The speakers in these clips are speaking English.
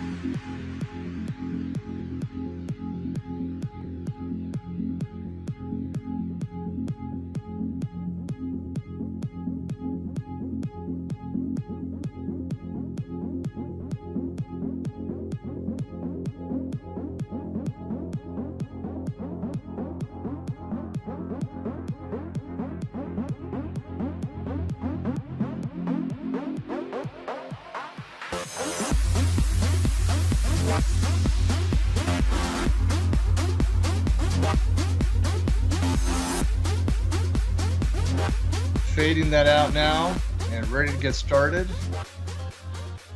Mm-hmm. Fading that out now and ready to get started.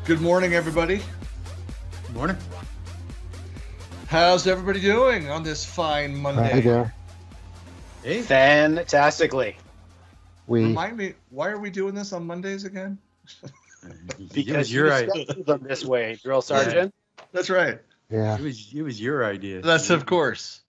Good morning, everybody. Good morning. How's everybody doing on this fine Hi Monday? there. Hey, Fantastically. We Remind me, why are we doing this on Mondays again? Because was your you idea. scheduled them this way, drill sergeant. That's right. yeah. It was it was your idea. That's of course.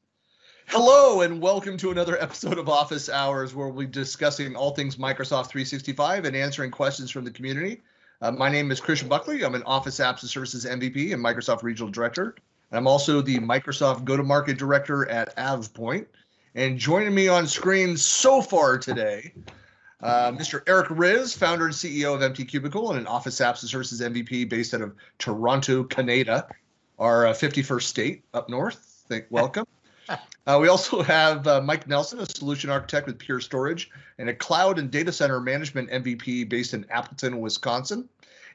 Hello and welcome to another episode of Office Hours where we'll be discussing all things Microsoft 365 and answering questions from the community. Uh, my name is Christian Buckley. I'm an Office Apps and Services MVP and Microsoft Regional Director. I'm also the Microsoft Go-to-Market Director at AvePoint. And joining me on screen so far today, uh, Mr. Eric Riz, founder and CEO of Empty Cubicle and an Office Apps and Services MVP based out of Toronto, Canada, our uh, 51st state up north. Thank, welcome. Uh, we also have uh, Mike Nelson, a solution architect with Pure Storage and a cloud and data center management MVP based in Appleton, Wisconsin.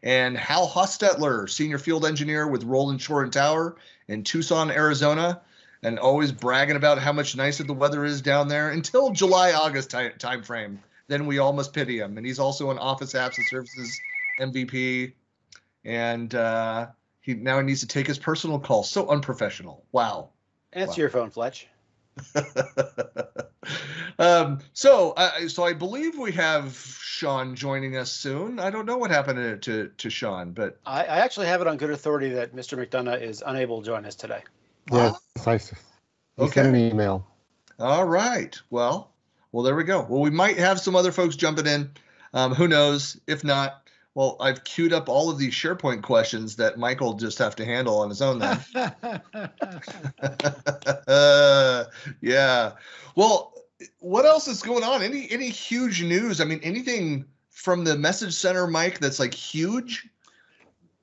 And Hal Hostetler, senior field engineer with Roland Shore and Tower in Tucson, Arizona, and always bragging about how much nicer the weather is down there until July, August time, time frame. Then we all must pity him. And he's also an Office Apps and Services MVP. And uh, he now he needs to take his personal call. So unprofessional. Wow. Answer Wow. your phone, Fletch. um, so, uh, so I believe we have Sean joining us soon. I don't know what happened to to, to Sean, but I, I actually have it on good authority that Mr. McDonough is unable to join us today. Yes. I s- he Okay. sent an email. all right. Well, well, there we go. Well, we might have some other folks jumping in. Um, who knows? If not, well, I've queued up all of these SharePoint questions that Michael just have to handle on his own. Then. uh, yeah. Well, what else is going on? Any any huge news? I mean, anything from the message center, Mike? That's like huge.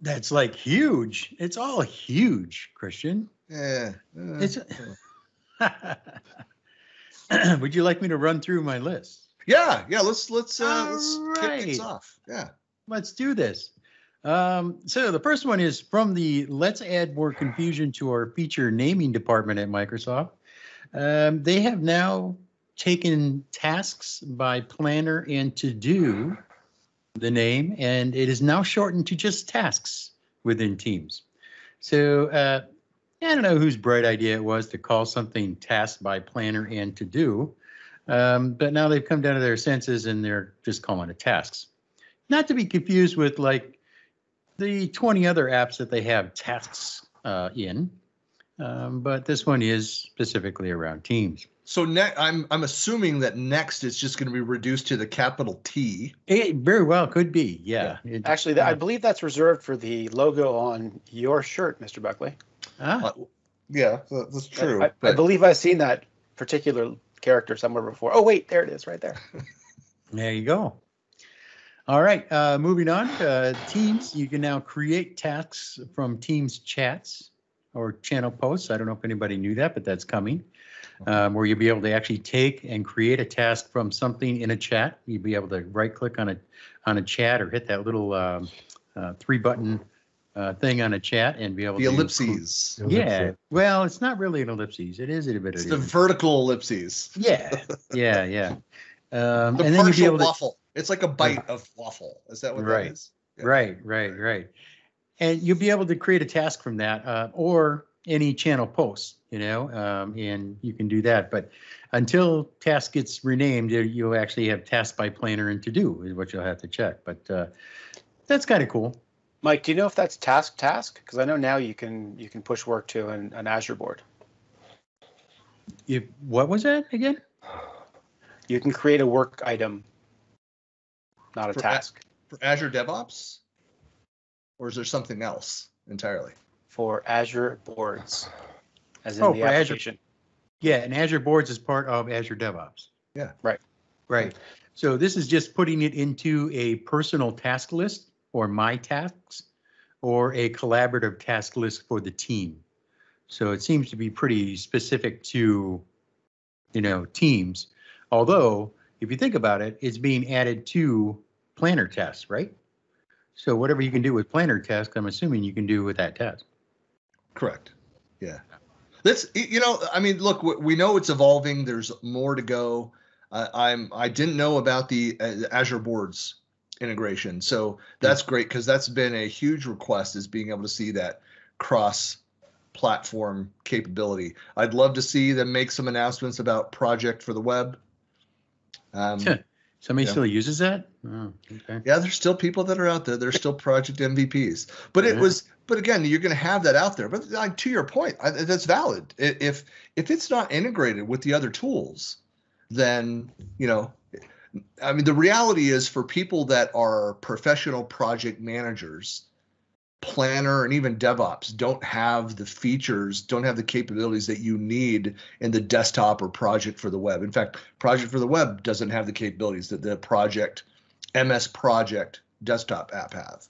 That's like huge. It's all huge, Christian. Yeah. uh, It's. Would you like me to run through my list? yeah. Yeah. Let's let's uh, let's kick things off. Yeah. Let's do this. Um, so the first one is from the Let's Add More Confusion to Our Feature Naming Department at Microsoft. Um, they have now taken tasks by planner and to do the name, and it is now shortened to just tasks within Teams. So uh, I don't know whose bright idea it was to call something task by planner and to do, um, but now they've come down to their senses and they're just calling it tasks not to be confused with like the 20 other apps that they have tasks uh, in. Um, but this one is specifically around Teams. So ne- I'm I'm assuming that next it's just going to be reduced to the capital T. It very well could be, yeah. It- Actually, that, I uh, believe that's reserved for the logo on your shirt, Mr. Buckley. ah, Uh, yeah, that's true. I, I but- believe I've seen that particular character somewhere before. Oh, wait, there it is, right there. there you go. All right, uh, moving on. Uh, Teams, you can now create tasks from Teams chats or channel posts. I don't know if anybody knew that, but that's coming. Um, where you'll be able to actually take and create a task from something in a chat. You'll be able to right click on a on a chat or hit that little um, uh, three button uh, thing on a chat and be able the to ellipses. Yeah, well, it's not really an ellipses. It is a bit It's of the vertical ellipses. yeah, yeah, yeah. Um, The and then you'll be partial able to waffle. It's like a bite of waffle. Is that what Right. that is? Yeah. Right, right, right. And you'll be able to create a task from that, uh, or any channel posts, you know, um, and you can do that. But until task gets renamed, you- you'll actually have task by planner and to do is what you'll have to check. But uh, that's kind of cool. Mike, do you know if that's task task? Because I know now you can you can push work to an, an Azure board. You, what was that again? You can create a work item, not a For a- task. For Azure DevOps? Or is there something else entirely? for Azure boards, as in Oh, the for Azure. Yeah, and Azure Boards is part of Azure DevOps. Yeah. Right. Right. So this is just putting it into a personal task list or my tasks or a collaborative task list for the team. So it seems to be pretty specific to, you know, teams. Although, if you think about it, it's being added to planner tasks, right? So whatever you can do with planner tasks, I'm assuming you can do with that test. Correct. Yeah. That's you know, I mean, look, we- we know it's evolving. There's more to go. Uh, I'm I didn't know about the uh, Azure Boards integration, so that's great because that's been a huge request is being able to see that cross platform capability. I'd love to see them make some announcements about project for the web. Um, Somebody Yeah. still uses that? Oh, okay. yeah, there's still people that are out there. There's still project MVPs, but it Yeah. was. But again, you're going to have that out there. But like, to your point, I, that's valid. If if it's not integrated with the other tools, then you know, I mean, the reality is for people that are professional project managers, planner, and even DevOps don't have the features, don't have the capabilities that you need in the desktop or project for the web. In fact, project for the web doesn't have the capabilities that the project MS Project desktop app have.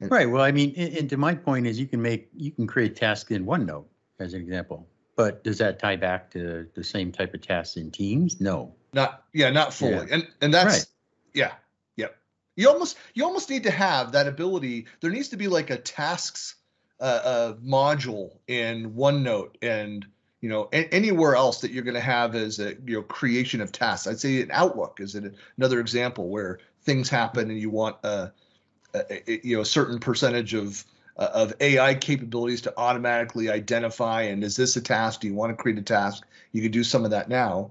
Right. Well, I mean, and, and to my point is you can make, you can create tasks in OneNote as an example. But does that tie back to the same type of tasks in Teams? No. Not yeah, not fully. Yeah. And and that's Right. yeah, yep. You almost you almost need to have that ability. There needs to be like a tasks uh, uh module in OneNote and you know a- anywhere else that you're going to have as a you know creation of tasks. I'd say in Outlook is another example where things happen and you want a, a, you know a certain percentage of uh, of AI capabilities to automatically identify and is this a task? Do you want to create a task? You can do some of that now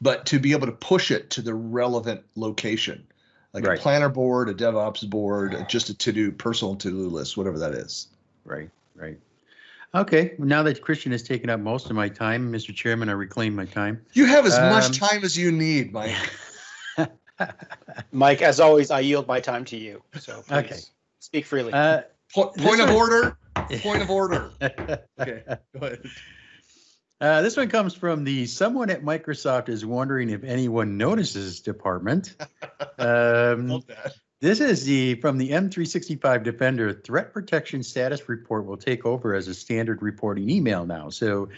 but to be able to push it to the relevant location, like Right. a planner board, a DevOps board, just a to-do personal to-do list, whatever that is. Right. Right. Okay. Now that Christian has taken up most of my time, Mr. Chairman, I reclaim my time. You have as Um, much time as you need, Mike. Mike, as always, I yield my time to you. So please Okay. speak freely. Uh, Po- point of one- order. Point of order. Okay, go ahead. Uh, this one comes from the someone at Microsoft is wondering if anyone notices department. Um, that. This is the, from the M365 Defender, threat protection status report will take over as a standard reporting email now. So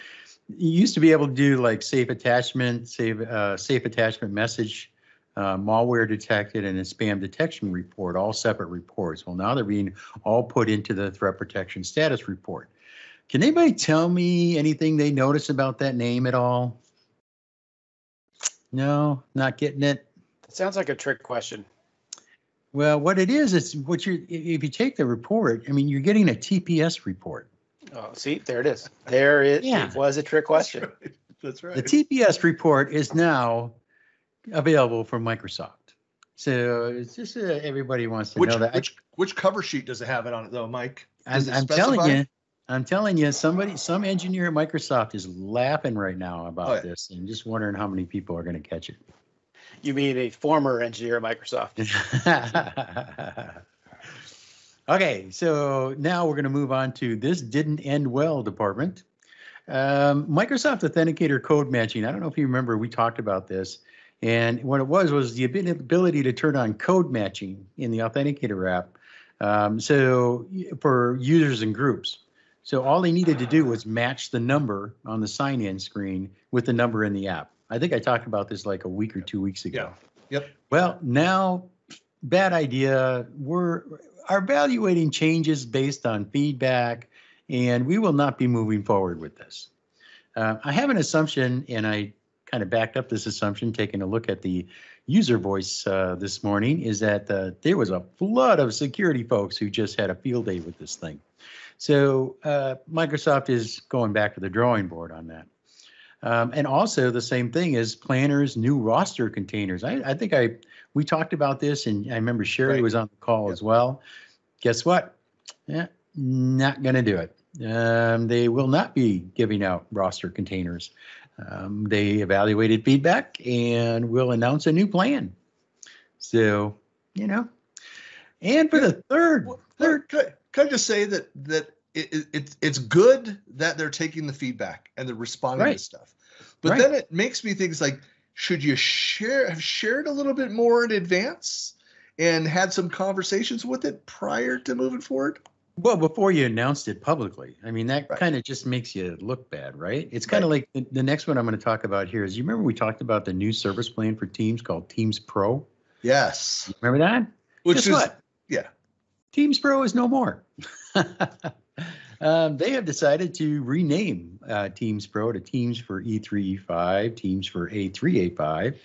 you used to be able to do like safe attachment, save, uh, safe attachment message, uh, malware detected and a spam detection report, all separate reports. Well, now they're being all put into the threat protection status report. Can anybody tell me anything they notice about that name at all? No, not getting it. that sounds like a trick question. Well, what it is, it's what you if you take the report, I mean, you're getting a TPS report. Oh, see, there it is. There it, Yeah. it was a trick question. That's right. The TPS report is now available from Microsoft. So it's just uh, everybody wants to Which know that. Which which cover sheet does it have it on it though, Mike? I'm, it I'm telling you, I'm telling you, somebody, some engineer at Microsoft is laughing right now about Oh, yeah. this and just wondering how many people are going to catch it. You mean a former engineer at Microsoft? okay, so now we're going to move on to this didn't end well department. Um, Microsoft Authenticator code matching. I don't know if you remember, we talked about this. And what it was was the ability to turn on code matching in the Authenticator app. Um, so for users and groups. So all they needed to do was match the number on the sign in screen with the number in the app. I think I talked about this like a week or two weeks ago. Yep. Well, now, bad idea. We're are evaluating changes based on feedback, and we will not be moving forward with this. Uh, I have an assumption, and I kind of backed up this assumption, taking a look at the user voice uh, this morning, is that uh, there was a flood of security folks who just had a field day with this thing. So uh, Microsoft is going back to the drawing board on that. Um, and also the same thing as planners, new roster containers. I, I think I we talked about this, and I remember Sherry Right. was on the call Yep. as well. Guess what? Yeah, not going to do it. Um, they will not be giving out roster containers. Um, they evaluated feedback and will announce a new plan. So, you know, and for the third, Well, third, Could, could I just say that that it, it, it's it's good that they're taking the feedback and they're responding Right. to stuff. But Right. then it makes me think it's like, should you share have shared a little bit more in advance and had some conversations with it prior to moving forward? Well, before you announced it publicly, I mean, that Right. kind of just makes you look bad, right? It's kind of like the, the next one I'm going to talk about here is you remember we talked about the new service plan for Teams called Teams Pro? Yes. Remember that? Which Guess is what? yeah. Teams Pro is no more. um, they have decided to rename uh, Teams Pro to Teams for E E3E5, Teams for A3A5,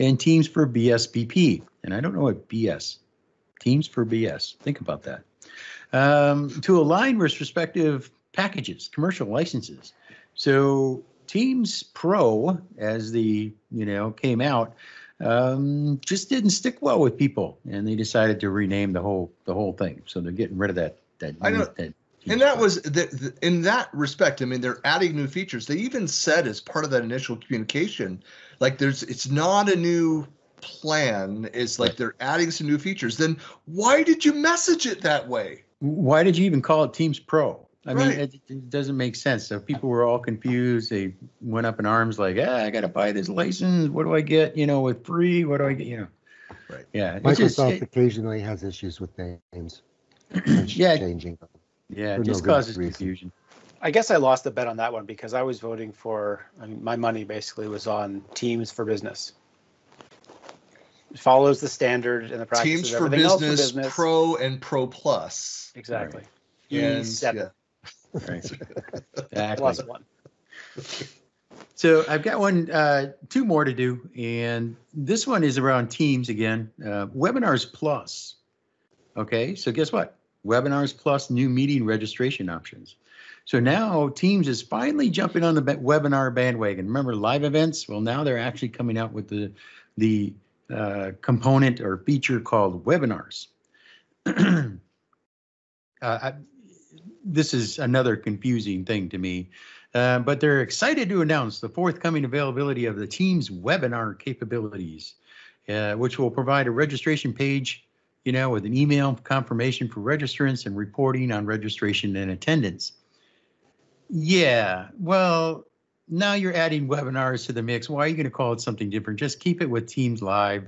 and Teams for BSBP. And I don't know what BS. Teams for BS. Think about that. Um, to align with respective packages, commercial licenses. So Teams Pro, as the you know came out, um, just didn't stick well with people, and they decided to rename the whole the whole thing. So they're getting rid of that. That, I know. that And that was the, the, in that respect. I mean, they're adding new features. They even said as part of that initial communication, like there's it's not a new plan. It's like they're adding some new features. Then why did you message it that way? Why did you even call it Teams Pro? I mean, it, it doesn't make sense. So people were all confused. They went up in arms like, ah, I got to buy this license. What do I get? You know, with free? What do I get? You know. Right. Yeah. It's just, Microsoft it- occasionally has issues with names. Yeah. Changing them. yeah, it just good causes reason. confusion. I guess I lost the bet on that one because I was voting for, I mean, my money basically was on Teams for Business. It follows the standard and the practices. Teams for everything else business, Pro and Pro Plus. Exactly. And, E7 yeah. Right. Exactly. one. So I've got one, uh, two more to do, and this one is around Teams again. Uh, Webinars Plus. Okay, so guess what? Webinars Plus new meeting registration options. So now Teams is finally jumping on the ba- webinar bandwagon. Remember live events? Well, now they're actually coming out with the the uh, component or feature called webinars. uh, I, this is another confusing thing to me. Uh, but they're excited to announce the forthcoming availability of the Teams webinar capabilities, uh, which will provide a registration page, you know, with an email confirmation for registrants and reporting on registration and attendance. Yeah, well, now you're adding webinars to the mix. Why are you going to call it something different? Just keep it with Teams Live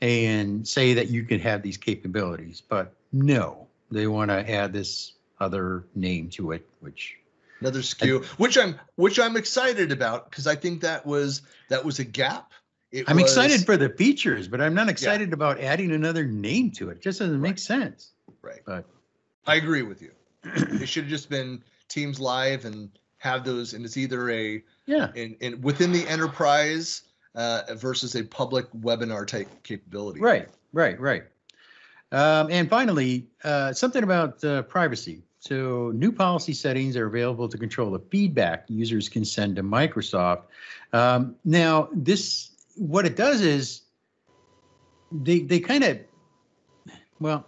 and say that you can have these capabilities. But no, they want to add this other name to it, which Another SKU, which I'm which I'm excited about because I think that was that was a gap. It I'm was- excited for the features, but I'm not excited about adding another name to it. It just doesn't make sense. Right. But I agree with you. it should have just been Teams Live and have those, and it's either a yeah, in, in within the enterprise uh, versus a public webinar type capability. right, right, right. Um, and finally, uh, something about uh, privacy. So new policy settings are available to control the feedback users can send to Microsoft. Um, now, this what it does is they they kind of well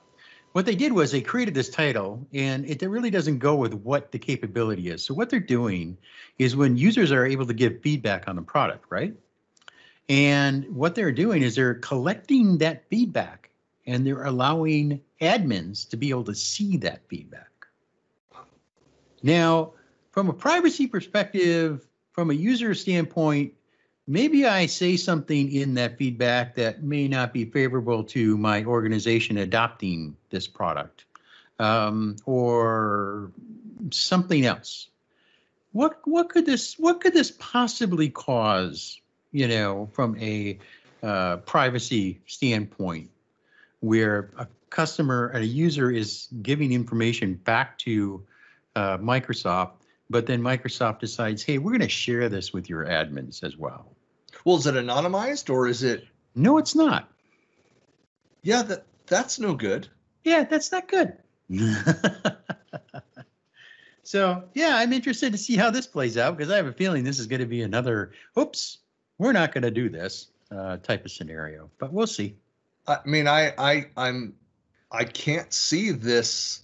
what they did was they created this title and it really doesn't go with what the capability is. So what they're doing is when users are able to give feedback on the product right? And what they're doing is they're collecting that feedback and they're allowing admins to be able to see that feedback. Now from a privacy perspective from a user standpoint maybe I say something in that feedback that may not be favorable to my organization adopting this product um, or something else. What what could this what could this possibly cause? You know, from a uh, privacy standpoint, where a customer and a user is giving information back to uh, Microsoft, but then Microsoft decides, hey, we're going to share this with your admins as well. Well, is it anonymized or is it? No, it's not. Yeah, that that's no good. Yeah, that's not good. so, yeah, I'm interested to see how this plays out because I have a feeling this is going to be another, oops, we're not going to do this uh, type of scenario, but we'll see. I mean, I I I'm I can't see this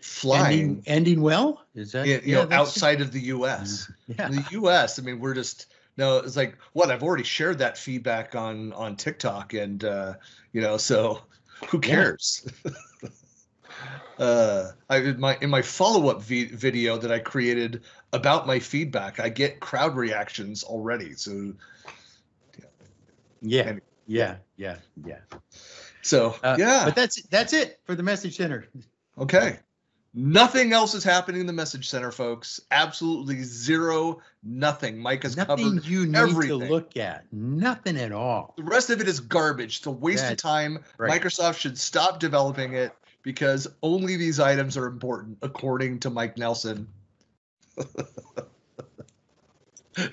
flying. Ending, ending well? Is that, you yeah, know, outside of the U.S. Yeah. In the U.S., I mean, we're just no. It's like what I've already shared that feedback on on TikTok, and uh, you know, so who Yeah. cares? uh, I in my in my follow up vi- video that I created about my feedback, I get crowd reactions already. So Yeah, And- yeah, yeah, yeah. so Uh, yeah, But that's that's it for the message center. okay. Nothing else is happening in the message center, folks. Absolutely zero, nothing. Mike has Nothing covered you need everything. to look at. Nothing at all. The rest of it is garbage. It's a waste of time. right. Microsoft should stop developing it because only these items are important, according to Mike Nelson.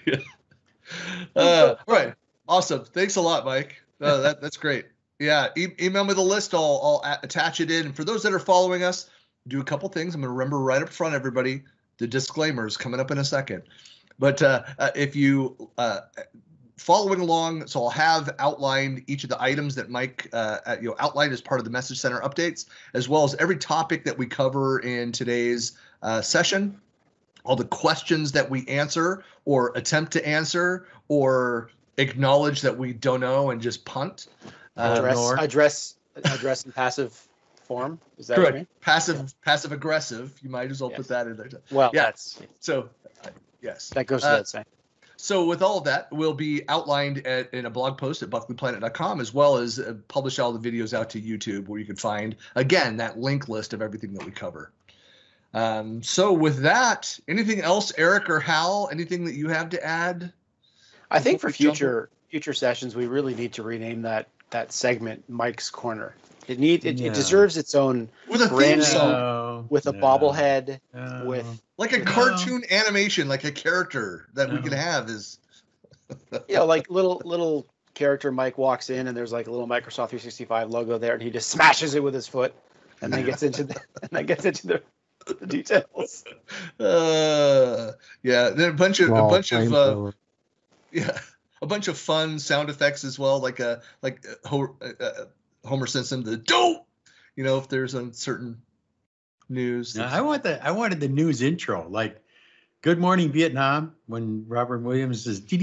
Yeah. uh, all right. Awesome. Thanks a lot, Mike. Uh, that, that's great. Yeah. E- email me the list. I'll, I'll attach it in. And for those that are following us, do a couple things. I'm going to remember right up front, everybody, the disclaimers coming up in a second. But uh, uh, if you uh, following along, so I'll have outlined each of the items that Mike uh, you know outlined as part of the message center updates, as well as every topic that we cover in today's uh, session, all the questions that we answer or attempt to answer or acknowledge that we don't know and just punt. Uh, Address, address, address in passive form. Is that what you mean? correct. Passive, passive aggressive. You might as well put that in there. Well, Yeah. that's So, uh, yes. that goes Uh, without saying. So with all of that, will be outlined at, in a blog post at buckleyplanet.com, as well as uh, publish all the videos out to YouTube, where you can find again that link list of everything that we cover. Um, so with that, anything else, Eric or Hal? Anything that you have to add? I think for before we jump- future future sessions, we really need to rename that that segment Mike's Corner. It need it, Yeah. it deserves its own With a theme song, No, with a no, bobblehead no. with like a No. cartoon animation, like a character that we No. can have is. you know like little little character Mike walks in and there's like a little Microsoft 365 logo there and he just smashes it with his foot and then gets into the and then gets into the, the details. Uh, yeah, then a bunch of a bunch of uh, yeah a bunch of fun sound effects as well like a like uh, Ho- uh, Homer sends him the dope. You know, if there's uncertain news. Now, I want the I wanted the news intro like Good Morning Vietnam when Robert Williams is you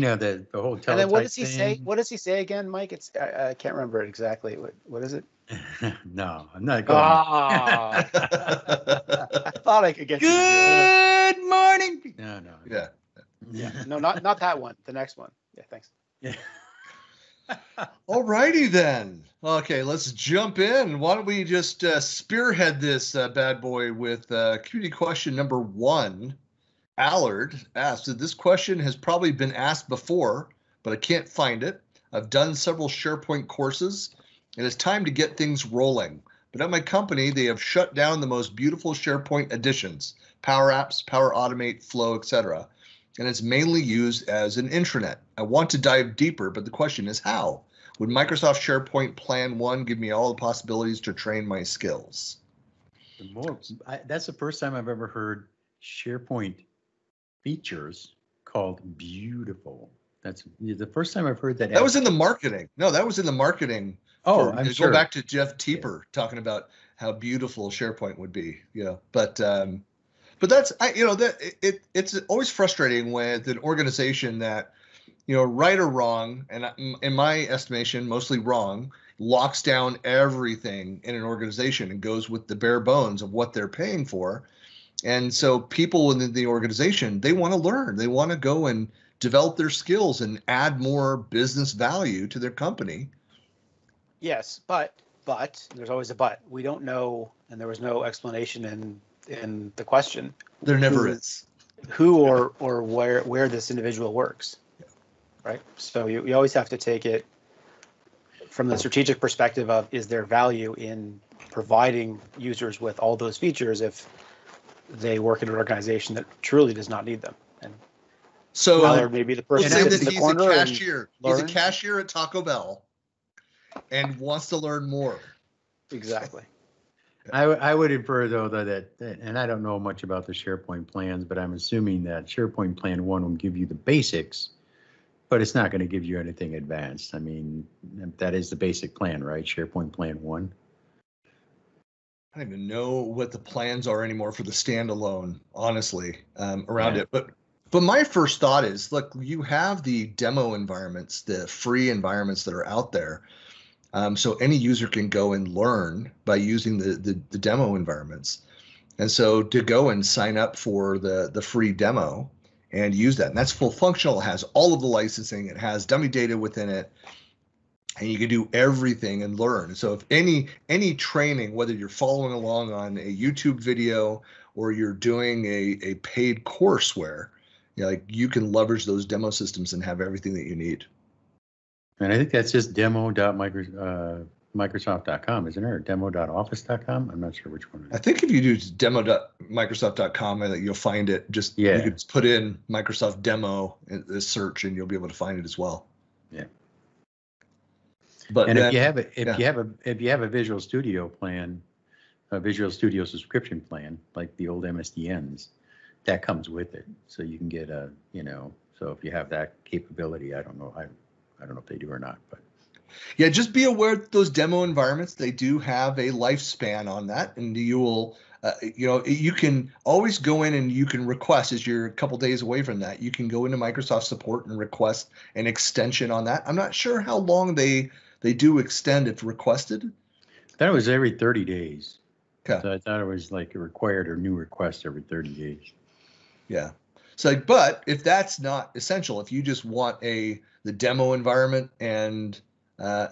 know the the whole And then what does he thing. say? What does he say again, Mike? It's I, I can't remember it exactly. What what is it? no, I'm not going. Oh. I thought I could get Good morning. No, no. Yeah. Yeah. No, not not that one. The next one. Yeah, thanks. Yeah. alrighty then. Okay let's jump in. Why don't we just uh, spearhead this uh, bad boy with uh, community question number one. Allard asked this question has probably been asked before but i can't find it. I've done several sharepoint courses and it's time to get things rolling. But at my company they have shut down the most beautiful sharepoint additions power apps power automate flow etc and it's mainly used as an intranet i want to dive deeper but the question is how would microsoft sharepoint plan one give me all the possibilities to train my skills The more, I, that's the first time I've ever heard SharePoint features called beautiful. That's the first time I've heard that. that was in the marketing no that was in the marketing oh, for- I'm sure. go back to jeff teper talking about how beautiful sharepoint would be you know but um but that's I, you know that it, it it's always frustrating with an organization that you know right or wrong and in my estimation mostly wrong locks down everything in an organization and goes with the bare bones of what they're paying for. And so people within the organization they want to learn. They want to go and develop their skills and add more business value to their company. Yes, but but there's always a but. We don't know, and there was no explanation in in the question there never Who- is who or or where where this individual works. Right. So you, you always have to take it from the strategic perspective of is there value in providing users with all those features if they work in an organization that truly does not need them. And so rather maybe the We'll person say sits that he's a cashier. He's a cashier at Taco Bell and wants to learn more. exactly. I, I would infer though that, that, that- and I don't know much about the SharePoint plans, but I'm assuming that SharePoint Plan One will give you the basics, but it's not going to give you anything advanced. I mean, that is the basic plan, right? SharePoint Plan One. I don't even know what the plans are anymore for the standalone, honestly, um, around Yeah. it. But but my first thought is, look, you have the demo environments, the free environments that are out there, Um, so any user can go and learn by using the, the, the demo environments. And so to go and sign up for the, the free demo and use that. And that's full functional. It has all of the licensing. It has dummy data within it. And you can do everything and learn. So if any any training, whether you're following along on a YouTube video or you're doing a, a paid courseware, you know, like you can leverage those demo systems and have everything that you need. And I think that's just demo.microsoft.com, Uh, isn't it? Or demo.office.com? I'm not sure which one. I think if you do demo.microsoft.com, you'll find it. Just Yeah. you can just put in Microsoft demo in the search, and you'll be able to find it as well. Yeah. But And then, if you have a, if yeah. you have a, if you have a Visual Studio plan, a Visual Studio subscription plan, like the old MSDNs, that comes with it. So you can get a, you know, so if you have that capability, I don't know, I, I don't know if they do or not, but yeah, just be aware that those demo environments they do have a lifespan on that, and you will. Uh, you know, you can always go in and you can request as you're a couple days away from that. You can go into Microsoft support and request an extension on that. I'm not sure how long they they do extend if requested. that was every 30 days. Okay. So I thought it was like a required or new request every 30 days. Yeah. So, but if that's not essential, if you just want a the demo environment and uh,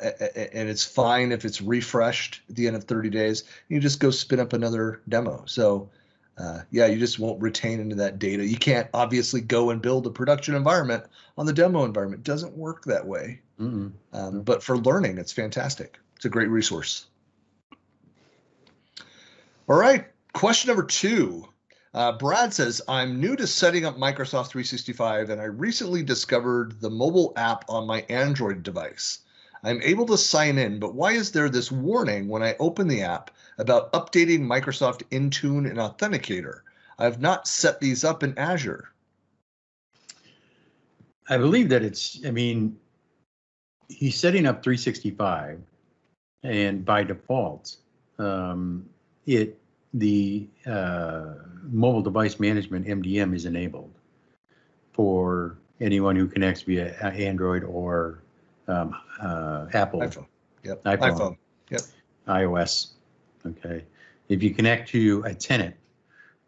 and it's fine if it's refreshed at the end of 30 days, you just go spin up another demo. So, uh, yeah, you just won't retain into that data. You can't obviously go and build a production environment on the demo environment. It doesn't work that way. Mm-mm. Um, but for learning, it's fantastic. It's a great resource. All right, question number two. Uh, Brad says, I'm new to setting up Microsoft 365 and I recently discovered the mobile app on my Android device. I'm able to sign in, but why is there this warning when I open the app about updating Microsoft Intune and Authenticator? I have not set these up in Azure. I believe that it's, I mean, he's setting up 365 and by default, um, it, the, uh, mobile device management MDM is enabled for anyone who connects via Android or, um, uh, Apple iPhone. Yep. iPhone. iPhone. iOS. Okay. If you connect to a tenant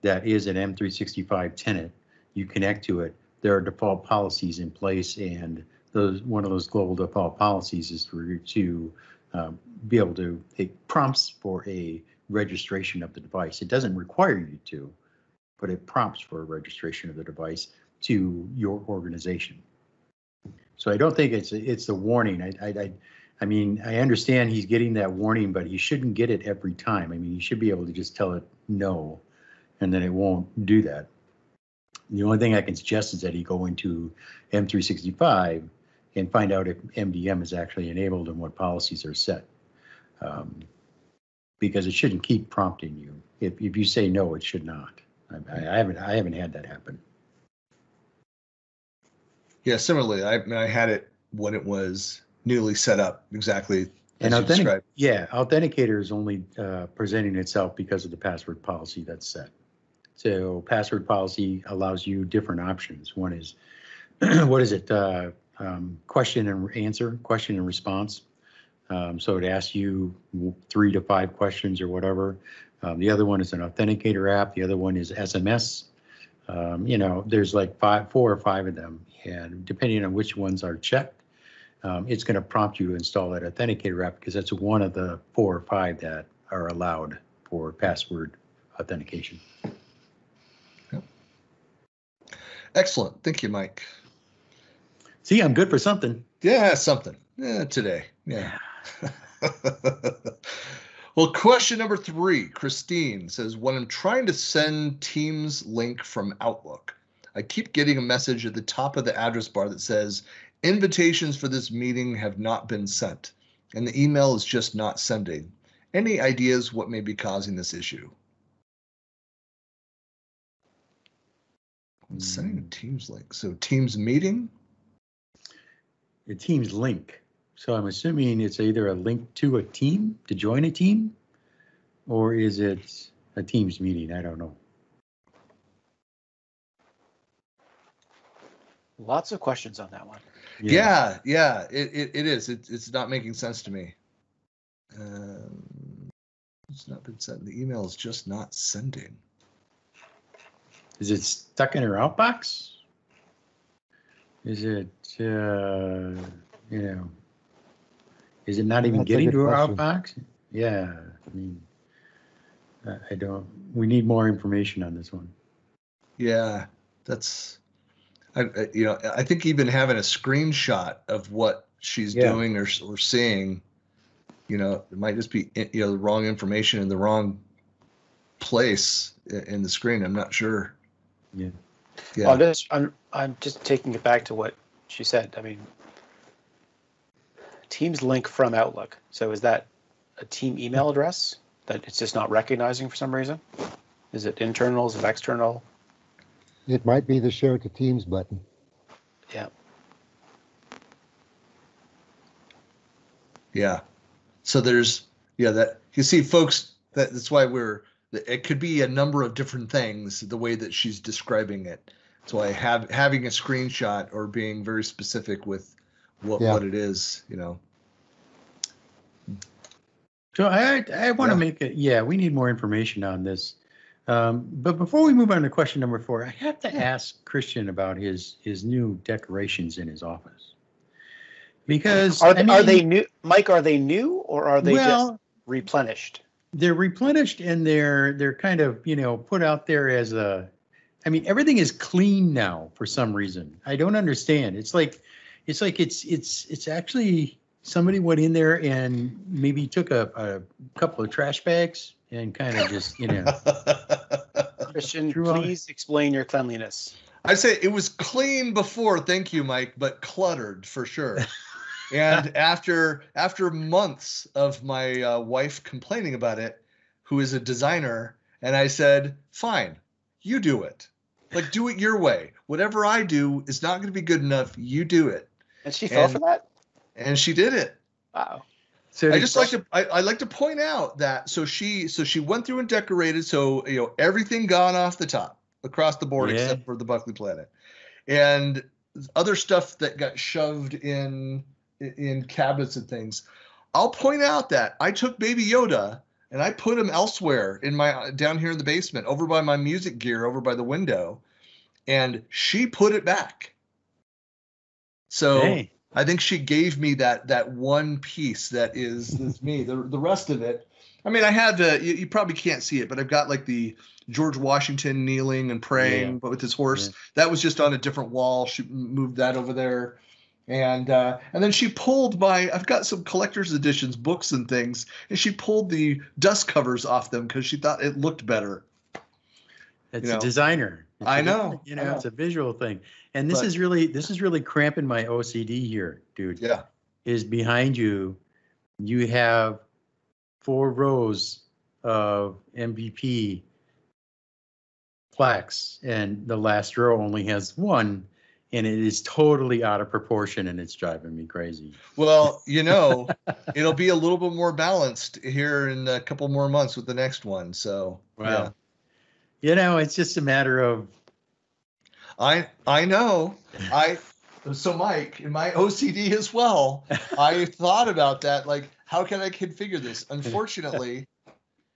that is an M365 tenant, you connect to it, there are default policies in place and those, one of those global default policies is for you to um, be able to, it prompts for a registration of the device. It doesn't require you to, but it prompts for a registration of the device to your organization. So I don't think it's, it's a warning. I, I, I I mean, I understand he's getting that warning, but he shouldn't get it every time. I mean, you should be able to just tell it no, and then it won't do that. The only thing I can suggest is that he go into M365 and find out if MDM is actually enabled and what policies are set. Um, because it shouldn't keep prompting you. If, if you say no, it should not. I, I haven't, I haven't had that happen. Yeah, similarly, I, I had it when it was newly set up, exactly And authentic, yeah, Authenticator is only uh, presenting itself because of the password policy that's set. So password policy allows you different options. One is, what is it? Uh, um, question and answer, question and response. Um, so it asks you three to five questions or whatever. Um, the other one is an Authenticator app. The other one is SMS. Um, you know, there's like five, four or five of them, and depending on which ones are checked, um, it's going to prompt you to install that Authenticator app because that's one of the four or five that are allowed for password authentication. Excellent. Thank you, Mike. See, I'm good for something. Yeah, something. Yeah, today. Yeah. well, question number three Christine says, When I'm trying to send Teams link from Outlook, I keep getting a message at the top of the address bar that says, Invitations for this meeting have not been sent, and the email is just not sending. Any ideas what may be causing this issue? I'm sending a Teams link. So, Teams meeting? A Teams link. So I'm assuming it's either a link to a team to join a team, or is it a Teams meeting? I don't know. Lots of questions on that one. Yeah, yeah, it, it, it is. It, it's not making sense to me. Um, it's not been sent. The email is just not sending. Is it stuck in her outbox? Is it, uh, you know, is it not even That's a getting good to her question. outbox? Yeah, I mean, I- I don't, we need more information on this one. Yeah, that's, I, I- you know, I think even having a screenshot of what she's Yeah. doing or, s- or seeing, you know, it might just be, eh, you know, the wrong information in the wrong place i- in the screen. I'm not sure. Yeah. Yeah. Well, I'm just, I'm, I'm just taking it back to what she said. I mean, Teams link from Outlook. So is that a team email address that it's just not recognizing for some reason? Is it internal? Is it external? It might be the share to Teams button. Yeah. Yeah. So there's yeah that you see folks that that's why we're it could be a number of different things the way that she's describing it. That's why have having a screenshot or being very specific with what Yeah. what it is, you know. So I, I want Yeah. to make it, yeah, we need more information on this. Um, but before we move on to question number four, I have to ask Christian about his, his new decorations in his office. Because, Are, I they are they new? Mike, are they new or are they just replenished? they're replenished and they're, they're kind of, you know, put out there as a, I mean, everything is clean now for some reason. I don't understand. It's like, it's like it's, it's, it's actually, somebody went in there and maybe took a, a couple of trash bags and kind of just, you know. Christian, Drew, I- please explain your cleanliness. I say it was clean before, thank you, Mike, but cluttered for sure. and after after months of my uh, wife complaining about it, who is a designer, and I said, "Fine, you do it. Like do it your way. Whatever I do is not going to be good enough. You do it." And she fell And- for that? And she did it. Wow. So I just like to I, I like to point out that so she so she went through and decorated so you know everything gone off the top across the board Yeah. except for the Buckley Planet, and other stuff that got shoved in in cabinets and things. I'll point out that I took Baby Yoda and I put him elsewhere in my down here in the basement, over by my music gear, over by the window, and she put it back. So. Hey, I think she gave me that that one piece that is is me. The the rest of it, I mean, I had uh, you, you probably can't see it, but I've got like the George Washington kneeling and praying, Yeah. but with his horse. Yeah. That was just on a different wall. She moved that over there, and uh, and then she pulled my. I've got some collector's editions books and things, and she pulled the dust covers off them because she thought it looked better. It's you a designer. It's I a- know, You know, know. it's a visual thing. And this But- is really, this is really cramping my OCD here, dude. Yeah. Is behind you, you have four rows of MVP plaques and the last row only has one and it is totally out of proportion and it's driving me crazy. Well, you know, it'll be a little bit more balanced here in a couple more months with the next one. So yeah. Wow. You know, it's just a matter of I I know. I so Mike, in my OCD as well, I thought about that. Like, how can I configure this? Unfortunately,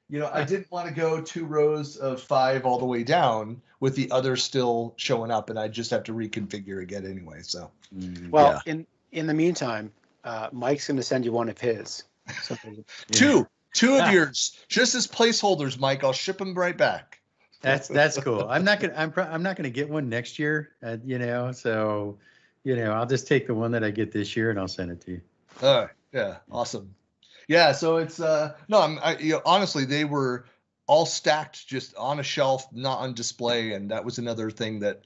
you know, I didn't want to go two rows of five all the way down with the others still showing up, and I just have to reconfigure again anyway. So mm, Well, in in the meantime, uh, Mike's going to send you one of his. So yeah. two, two of yours, just as placeholders, Mike. I'll ship them right back. That's that's cool. I'm not gonna I'm pro- I'm not gonna get one next year. Uh, you know, so you know I'll just take the one that I get this year and I'll send it to you. Oh, yeah, awesome. Yeah, so it's uh no, I'm I, you know, honestly they were all stacked just on a shelf, not on display, and that was another thing that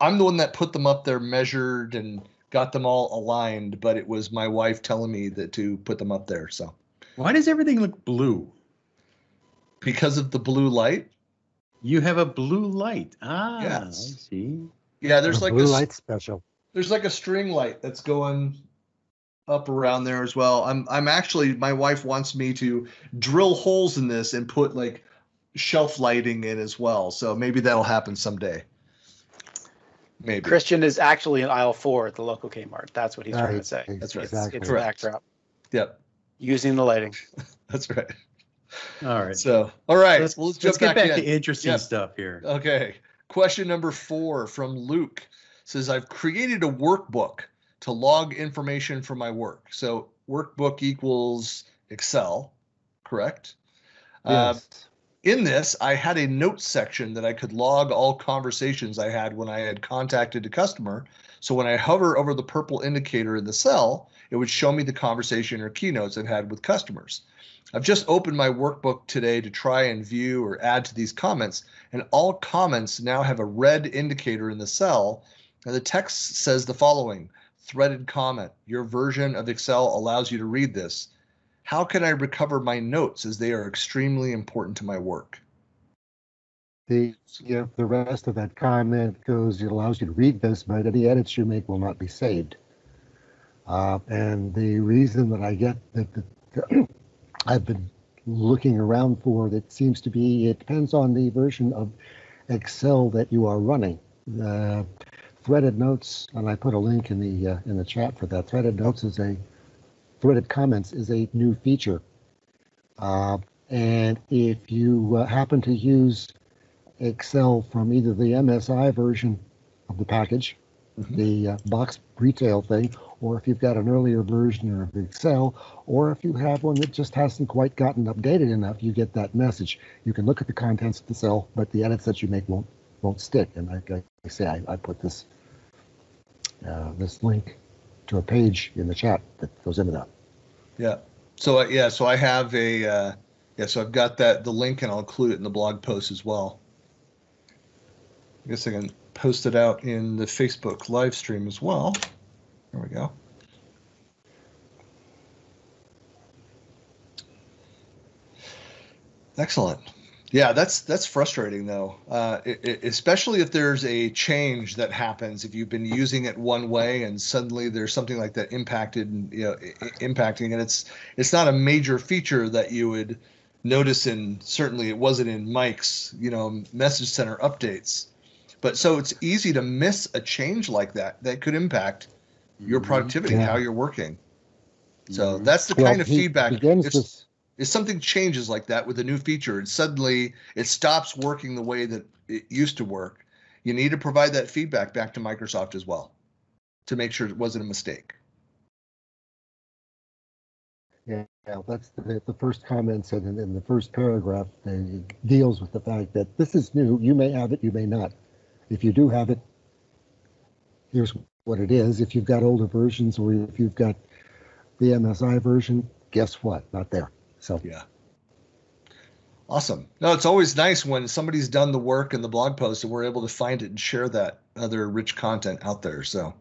I'm the one that put them up there, measured and got them all aligned, but it was my wife telling me that to put them up there. So Why does everything look blue? because of the blue light, You have a blue light. Ah, Yes. I see. yeah, there's A like blue a, s- light special. there's like a string light that's going up around there as well. I'm I'm actually my wife wants me to drill holes in this and put like shelf lighting in as well. So maybe that'll happen someday. Maybe. Christian is actually in aisle four at the local Kmart. That's what he's trying to say. That's right. It's, Exactly. it's a backdrop. Yep. Using the lighting. That's right. All right. So, all right, Let's, well, let's, let's get back in. to interesting Yeah. stuff here. Okay. Question number four from Luke says I've created a workbook to log information from my work. So workbook equals Excel, correct? Uh, Yes. in this, I had a notes section that I could log all conversations I had when I had contacted a customer. So when I hover over the purple indicator in the cell, it would show me the conversation or keynotes I've had with customers. I've just opened my workbook today to try and view or add to these comments, and all comments now have a red indicator in the cell. And the text says the following threaded comment. Your version of Excel allows you to read this. How can I recover my notes as they are extremely important to my work? The, yeah, the rest of that comment goes, it allows you to read this, but any edits you make will not be saved. Uh, and the reason that I get that, that I've been looking around for that seems to be, it depends on the version of Excel that you are running. The threaded notes, and I put a link in the, uh, in the chat for that. Threaded notes is a, threaded comments is a new feature. Uh, and if you uh, happen to use Excel from either the MSI version of the package, Mhm. the uh, box retail thing, or if you've got an earlier version of Excel, or if you have one that just hasn't quite gotten updated enough, you get that message. You can look at the contents of the cell, but the edits that you make won't won't stick. And like I say, I, I put this uh, this link to a page in the chat that goes into that. Yeah. So uh, yeah, so I have a uh, yeah, so I've got that the link and I'll include it in the blog post as well. I guess I can post it out in the Facebook live stream as well. There we go. Excellent. Yeah, that's that's frustrating though, uh, i- i- especially if there's a change that happens. If you've been using it one way and suddenly there's something like that impacted, and, you know, i- impacting, and it's it's not a major feature that you would notice in. Certainly, it wasn't in Mike's, you know, message center updates. But so it's easy to miss a change like that that could impact your Mhm. productivity, Yeah. how you're working. So Mhm. that's the Well, kind of feedback. If, if something changes like that with a new feature and suddenly it stops working the way that it used to work, you need to provide that feedback back to Microsoft as well to make sure it wasn't a mistake. Yeah, that's the, the first comment said in, in the first paragraph deals with the fact that this is new. You may have it, you may not. If you do have it, here's what it is. If you've got older versions or if you've got the MSI version, guess what? Not there. So Yeah. Awesome. No, it's always nice when somebody's done the work in the blog post and we're able to find it and share that other rich content out there. So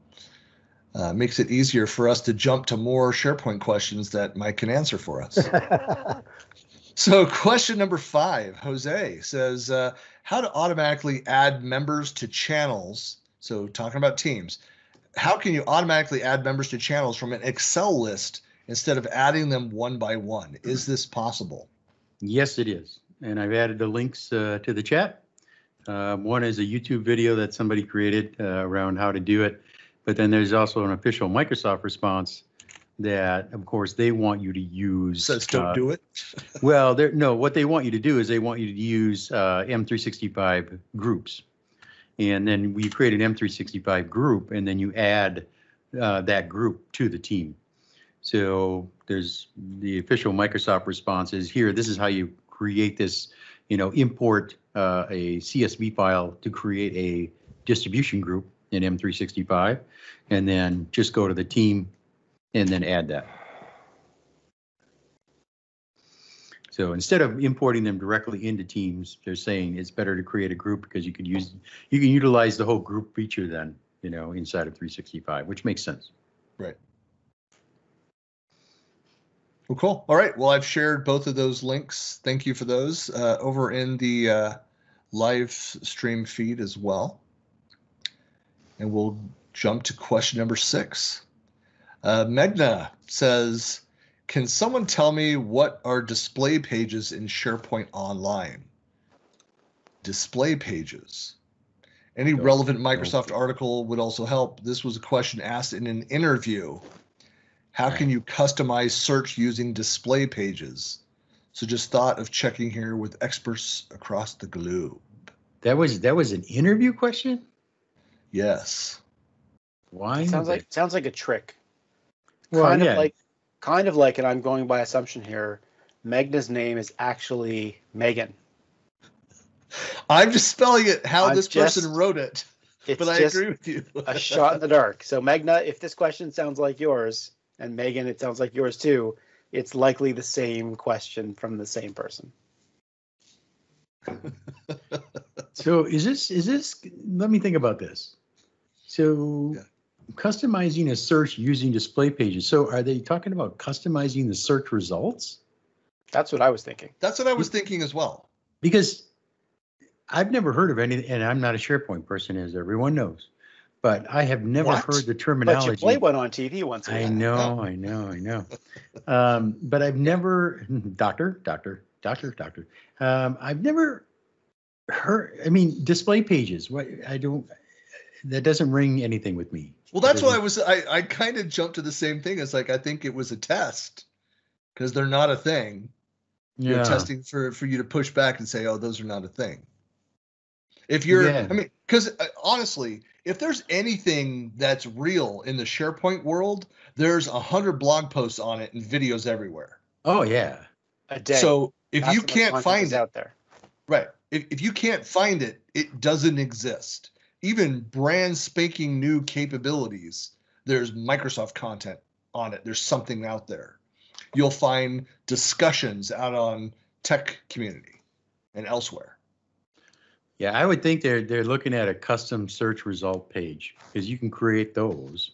uh, makes it easier for us to jump to more SharePoint questions that Mike can answer for us. So, question number five, Jose says, uh, how to automatically add members to channels. So, talking about teams, how can you automatically add members to channels from an Excel list instead of adding them one by one? Is this possible? Yes, it is. And I've added the links uh, to the chat. Um, one is a YouTube video that somebody created uh, around how to do it. But then there's also an official Microsoft response that, of course, they want you to use. Says don't uh, do it. Well, no, what they want you to do is they want you to use uh, M365 groups. And then we create an M365 group and then you add uh, that group to the team. So there's the official Microsoft response is here, this is how you create this, you know, import uh, a CSV file to create a distribution group in M365 and then just go to the team and then add that. So instead of importing them directly into Teams, they're saying it's better to create a group because you could use, you can utilize the whole group feature then, you know, inside of 365, which makes sense. Right. Well, cool. All right. Well, I've shared both of those links. Thank you for those uh, over in the uh, live stream feed as well. And we'll jump to question number six. Uh, Megna says, can someone tell me what are display pages in SharePoint Online? Display pages. Any Don't- relevant don't- Microsoft article would also help. This was a question asked in an interview. How Right. can you customize search using display pages? So just thought of checking here with experts across the globe. That was that was an interview question. Yes. Why? Sounds like sounds like a trick. Well, kind yeah. of like kind of like, and I'm going by assumption here. Megna's name is actually Megan. I'm just spelling it how I'm this person wrote it, It's but I just agree with you. a shot in the dark. So Megna, if this question sounds like yours, and Megan, it sounds like yours too, it's likely the same question from the same person. So is this is this? Let me think about this. So Yeah. Customizing a search using display pages. So are they talking about customizing the search results? That's what I was thinking. That's what I was thinking as well. Because I've never heard of any, and I'm not a SharePoint person, as everyone knows. But I have never What? heard the terminology. But you terminology. play one on TV once in a I while. know, I know, I know. Um, but I've never, doctor, doctor, doctor, doctor. Um, I've never heard, I mean, display pages, what, I don't, that doesn't ring anything with me. Well, that's why I was. I, I kind of jumped to the same thing. It's like I think it was a test because they're not a thing. You're Yeah, testing for for you to push back and say, "Oh, those are not a thing." If you're, Yeah. I mean, because uh, honestly, if there's anything that's real in the SharePoint world, there's a hundred blog posts on it and videos everywhere. oh, yeah. A day. So if That's you how can't find it, out there, Right. If, if you can't find it, it doesn't exist. Even brand spanking new capabilities, there's Microsoft content on it. There's something out there. You'll find discussions out on tech community and elsewhere. Yeah, I would think they're, they're looking at a custom search result page because you can create those.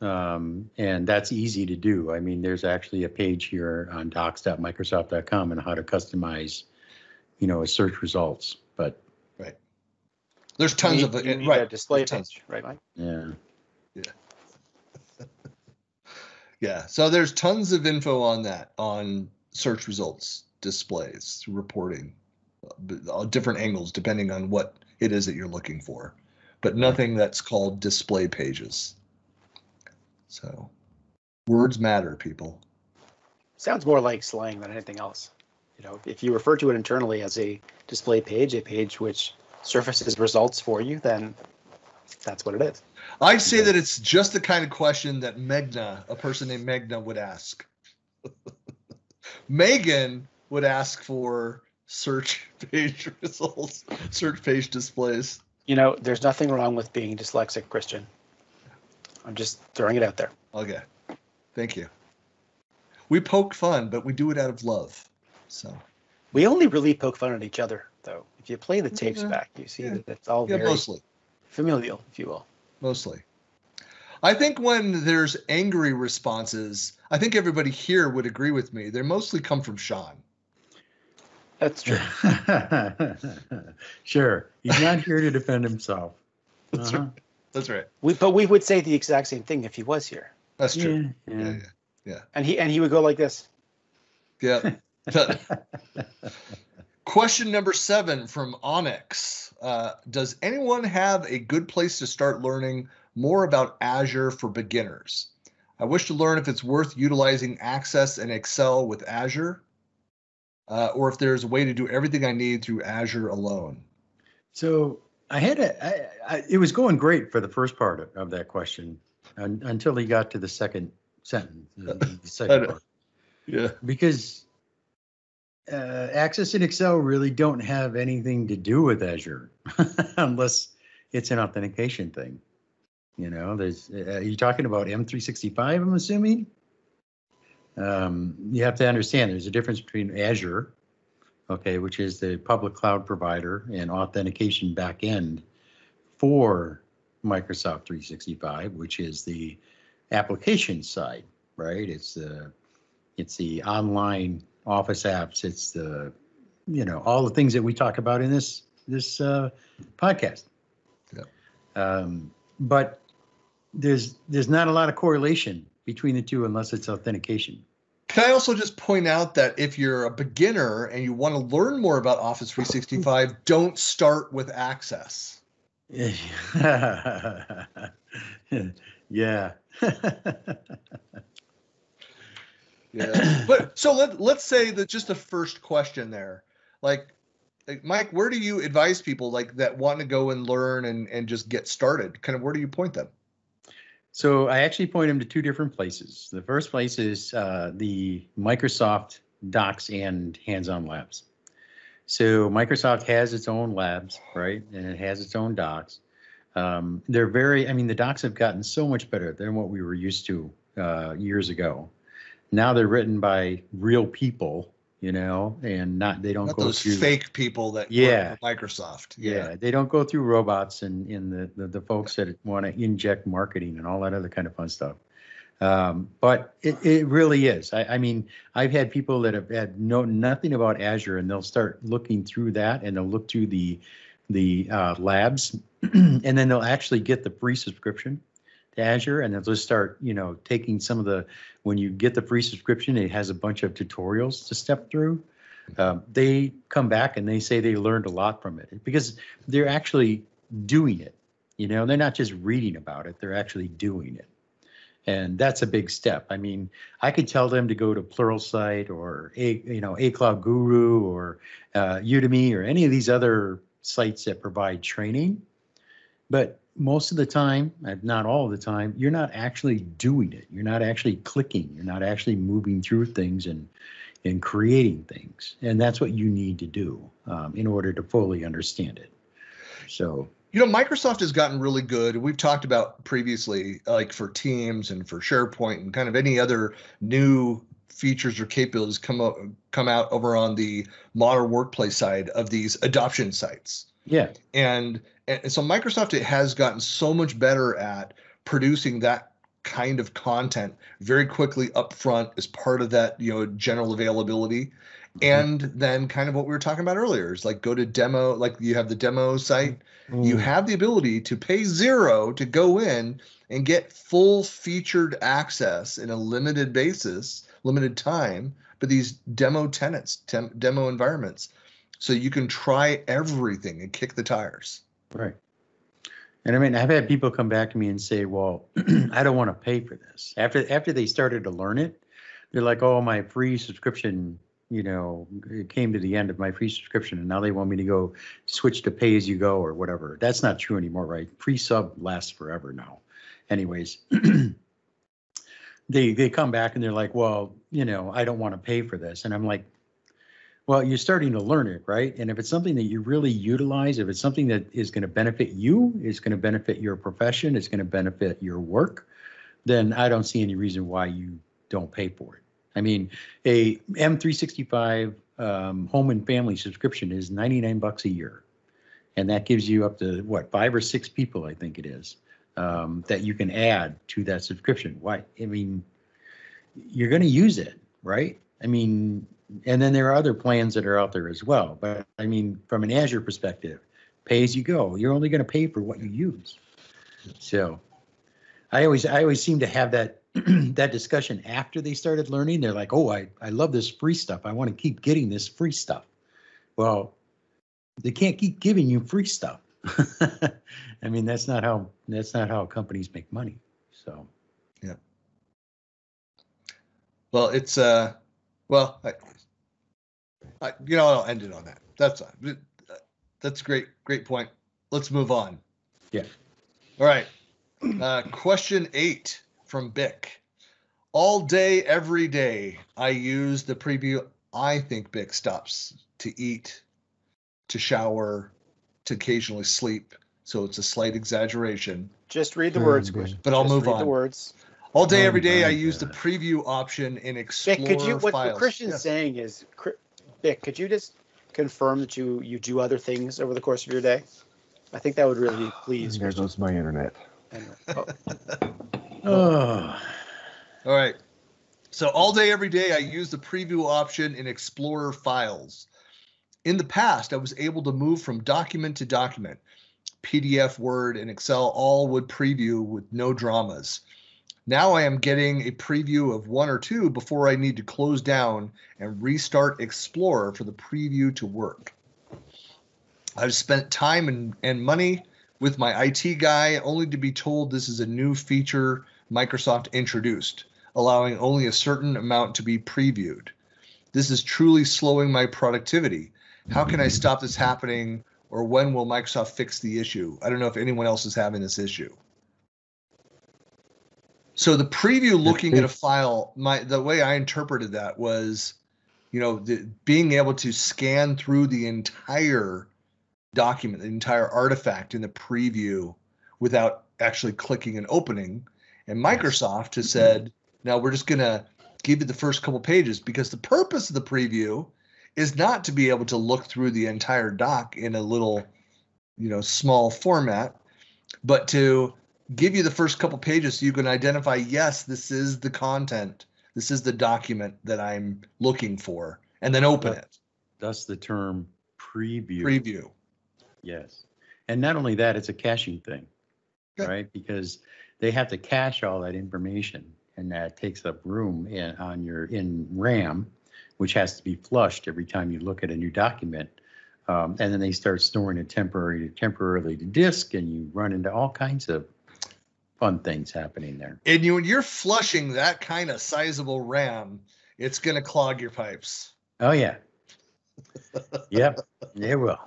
Um, and that's easy to do. I mean, there's actually a page here on docs.microsoft.com and how to customize, you know, a search results. But There's tons you of it. you need right. a display there's tons. page, right, Mike? yeah, Yeah. So there's tons of info on that on search results displays, reporting, uh, uh, different angles depending on what it is that you're looking for, but nothing that's called display pages. So words matter, people. Sounds more like slang than anything else. You know, if you refer to it internally as a display page, a page which surfaces results for you, then that's what it is. I'd say that it's just the kind of question that Megna, a person named Megna, would ask. Megan would ask for search page results, search page displays. You know, there's nothing wrong with being dyslexic, Christian. I'm just throwing it out there. Okay. Thank you. We poke fun, but we do it out of love. So, We only really poke fun at each other, though. If you play the tapes Yeah, back, you see yeah. that it's all yeah, very mostly. familial, if you will. Mostly. I think when there's angry responses, I think everybody here would agree with me. They mostly come from Sean. That's true. sure. He's not here to defend himself. That's Uh-huh. right. That's right. We, but we would say the exact same thing if he was here, That's true. Yeah, Yeah, yeah. yeah. and he and he would go like this. Yeah. Question number seven from Onyx. Uh, does anyone have a good place to start learning more about Azure for beginners? I wish to learn if it's worth utilizing Access and Excel with Azure, uh, or if there's a way to do everything I need through Azure alone. So I had a, I, I, it was going great for the first part of, that question un, until he got to the second sentence, the, the second part. Yeah. Because uh, Access and Excel really don't have anything to do with Azure unless it's an authentication thing. You know, there's, uh, are you talking about M365, I'm assuming? Um, you have to understand there's a difference between Azure, okay, which is the public cloud provider and authentication backend for Microsoft 365, which is the application side, right? It's the it's the online office apps. It's the you know all the things that we talk about in this this uh, podcast. Yeah. Um, but there's there's not a lot of correlation between the two unless it's authentication. Can I also just point out that if you're a beginner and you want to learn more about Office 365, don't start with Access. yeah. Yeah. but so let let's say that just the first question there, like, like Mike, where do you advise people like that want to go and learn and and just get started? Kind of where do you point them? So I actually point them to two different places. The first place is uh, the Microsoft Docs and Hands-on Labs. So Microsoft has its own labs, right, and it has its own docs. Um, they're very, I mean, the docs have gotten so much better than what we were used to uh, years ago. Now they're written by real people, you know, and not they don't Not go those through fake people that Yeah. work for Microsoft. yeah, they don't go through robots and in the, the the folks that want to inject marketing and all that other kind of fun stuff. Um, but it, it really is. I, I mean, I've had people that have had no nothing about Azure, and they'll start looking through that, and they'll look through the the uh, labs, and then they'll actually get the free subscription to Azure, and they'll just start, you know, taking some of the. When you get the free subscription, it has a bunch of tutorials to step through. Um, they come back and they say they learned a lot from it because they're actually doing it. You know, they're not just reading about it; they're actually doing it. And that's a big step. I mean, I could tell them to go to Pluralsight or a you know a Cloud Guru or uh, Udemy or any of these other sites that provide training, but most of the time, not all the time, you're not actually doing it. You're not actually clicking. You're not actually moving through things and and creating things. And that's what you need to do um, in order to fully understand it. So You know, Microsoft has gotten really good. We've talked about previously, like for Teams and for SharePoint and kind of any other new features or capabilities come out come out over on the modern workplace side of these adoption sites. yeah, And and so Microsoft it has gotten so much better at producing that kind of content very quickly up front as part of that you know general availability. And then kind of what we were talking about earlier is like go to demo like you have the demo site. You Mm. have the ability to pay zero to go in and get full featured access in a limited basis limited time but these demo tenants tem- demo environments. So you can try everything and kick the tires right. And I mean, I've had people come back to me and say, "Well, I don't want to pay for this." After after they started to learn it, they're like, "Oh, my free subscription, you know, it came to the end of my free subscription, and now they want me to go switch to pay as you go or whatever." That's not true anymore, right? Free sub lasts forever now. Anyways, they they come back and they're like, "Well, you know, I don't want to pay for this," and I'm like, well, you're starting to learn it, right? And if it's something that you really utilize, if it's something that is going to benefit you, is going to benefit your profession, it's going to benefit your work, then I don't see any reason why you don't pay for it. I mean, a M365 um, home and family subscription is 99 bucks a year, and that gives you up to what five or six people, I think it is, um, that you can add to that subscription. Why? I mean, you're going to use it, right? I mean, and then there are other plans that are out there as well. But I mean, from an Azure perspective, pay as you go. You're only going to pay for what you use. So I always I always seem to have that that discussion after they started learning. They're like, "Oh, I I love this free stuff. I want to keep getting this free stuff." Well, they can't keep giving you free stuff. I mean, that's not how that's not how companies make money. So yeah. Well, it's uh, well, I, I, you know, I'll end it on that. That's uh, that's a great, great point. Let's move on. Yeah. All right. Uh, question eight from Bick. All day, every day, I use the preview. I think Bick stops to eat, to shower, to occasionally sleep. So it's a slight exaggeration. Just read the Very words, good. But I'll Just move read on. The words. All day, Oh every day, I my use the preview option in Explorer Vic, could you? What, files. what Christian's Yes. saying is, Cri- Vic, could you just confirm that you you do other things over the course of your day? I think that would really please. There goes my internet. Anyway. Oh, oh, All right. So all day, every day, I use the preview option in Explorer files. In the past, I was able to move from document to document. PDF, Word, and Excel all would preview with no dramas. Now I am getting a preview of one or two before I need to close down and restart Explorer for the preview to work. I've spent time and, and money with my IT guy only to be told this is a new feature Microsoft introduced. allowing only a certain amount to be previewed. This is truly slowing my productivity. How can I stop this happening or when will Microsoft fix the issue? I don't know if anyone else is having this issue. So the preview looking at a file, my the way I interpreted that was, you know, the, being able to scan through the entire document, the entire artifact in the preview without actually clicking and opening. And Microsoft has mm-hmm. said, now we're just going to give you the first couple pages because the purpose of the preview is not to be able to look through the entire doc in a little, you know, small format, but to give you the first couple pages so you can identify, yes, this is the content. This is the document that I'm looking for, and then open it. Thus the term preview. Preview. Yes. And not only that, it's a caching thing, Okay. right? Because they have to cache all that information and that takes up room in, on your, in RAM, which has to be flushed every time you look at a new document. Um, and then they start storing it temporarily, temporarily to disk and you run into all kinds of fun things happening there. And you, when you're flushing that kind of sizable RAM, it's going to clog your pipes. Oh, yeah. Yep, it will.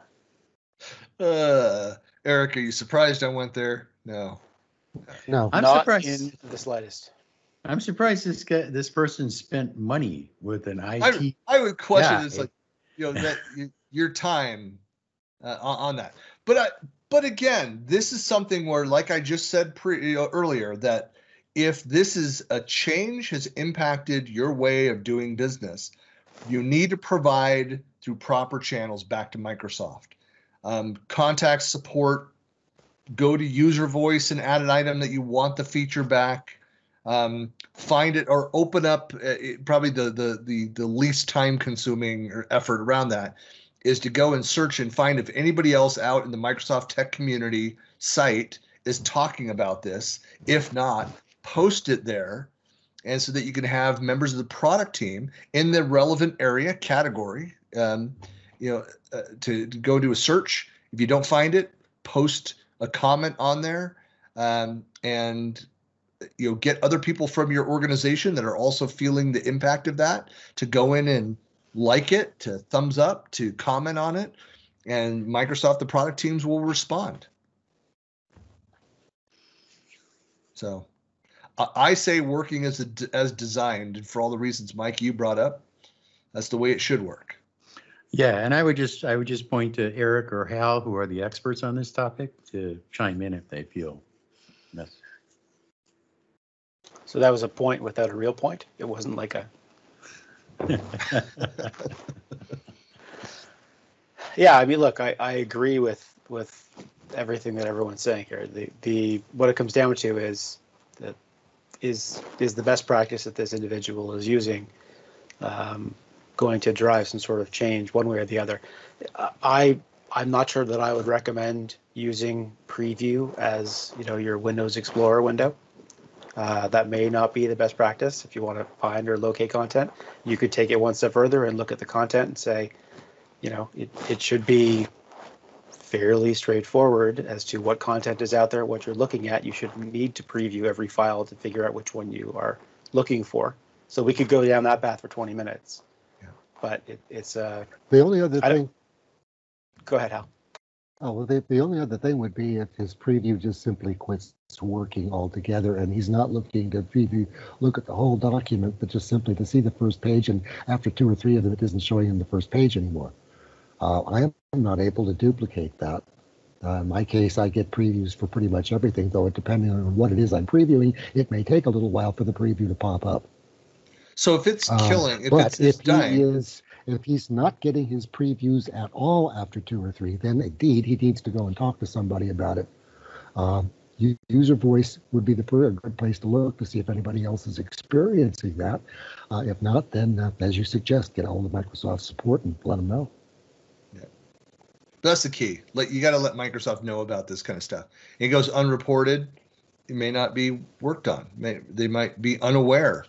Uh, Eric, are you surprised I went there? No. No, I'm Not surprised. in the slightest. I'm surprised this guy, this person spent money with an IT. I, I would question Yeah, it's it- like, you know, that y- your time uh, on, on that. But I, but again, this is something where, like I just said pre, earlier, that if this is a change has impacted your way of doing business, you need to provide through proper channels back to Microsoft. Um, contact support, go to user voice and add an item that you want the feature back. Um, find it or open up uh, it, probably the, the the the least time consuming or effort around that is to go and search and find if anybody else out in the Microsoft Tech community site is talking about this. If not, post it there and so that you can have members of the product team in the relevant area category um, you know uh, to, to go do a search if you don't find it post a comment on there um, and you know get other people from your organization that are also feeling the impact of that to go in and like it to thumbs up to comment on it and microsoft the product teams will respond so I- I say working as a, as designed and for all the reasons Mike you brought up that's the way it should work Yeah, and I would just, I would just point to Eric or Hal, who are the experts on this topic, to chime in if they feel necessary. So that was a point without a real point. It wasn't like a, yeah, I mean, look, I, I agree with, with everything that everyone's saying here. The, the, what it comes down to is that is, is the best practice that this individual is using um, going to drive some sort of change one way or the other. I, I'm not sure that I would recommend using preview as, you know, your Windows Explorer window. Uh, that may not be the best practice if you want to find or locate content. You could take it one step further and look at the content and say, you know, it, it should be fairly straightforward as to what content is out there, what you're looking at. You should need to preview every file to figure out which one you are looking for. So we could go down that path for 20 minutes. Yeah. But it, it's uh, the only other I thing, go ahead, Hal. Oh, well, the, the only other thing would be if his preview just simply quits working altogether and he's not looking to preview, look at the whole document, but just simply to see the first page. And after two or three of them, it isn't showing him the first page anymore. Uh, I am not able to duplicate that. Uh, in my case, I get previews for pretty much everything, though, it depending on what it is I'm previewing, it may take a little while for the preview to pop up. so if it's Um, killing if but it's, it's if dying he is, if he's not getting his previews at all after two or three, then indeed he needs to go and talk to somebody about it. Um, u- user voice would be the fir- a good place to look to see if anybody else is experiencing that. Uh, if not, then uh, as you suggest, get a hold of Microsoft support and let them know. That's the key. Like you got to let Microsoft know about this kind of stuff. It goes unreported. It may not be worked on. May, they might be unaware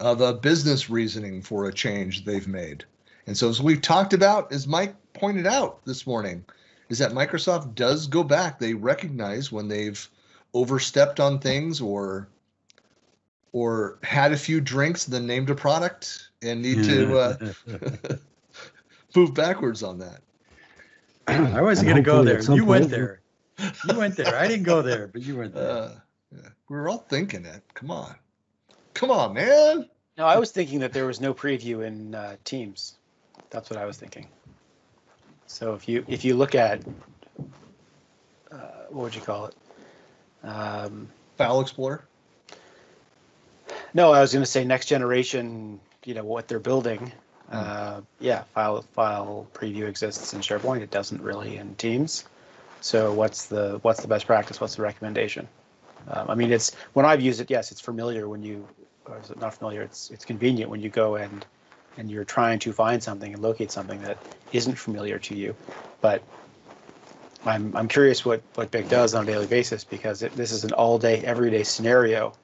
of a business reasoning for a change they've made. And so, as we've talked about, as Mike pointed out this morning, is that Microsoft does go back. They recognize when they've overstepped on things or or had a few drinks, then named a product, and need to uh, move backwards on that. I wasn't going to go there. at some You went there. You went there. I didn't go there, but you went there. Uh, yeah. We were all thinking it. Come on, come on, man. No, I was thinking that there was no preview in uh, Teams. That's what I was thinking. So if you if you look at uh, what would you call it? Um, File Explorer. no, I was going to say next generation. You know what they're building. Uh, yeah, file file preview exists in SharePoint. It doesn't really in Teams. So what's the what's the best practice? What's the recommendation? Um, I mean, it's when I've used it. Yes, it's familiar when you, or is it not familiar? It's it's convenient when you go and and you're trying to find something and locate something that isn't familiar to you. But I'm I'm curious what what Big does on a daily basis because if this is an all day, everyday scenario.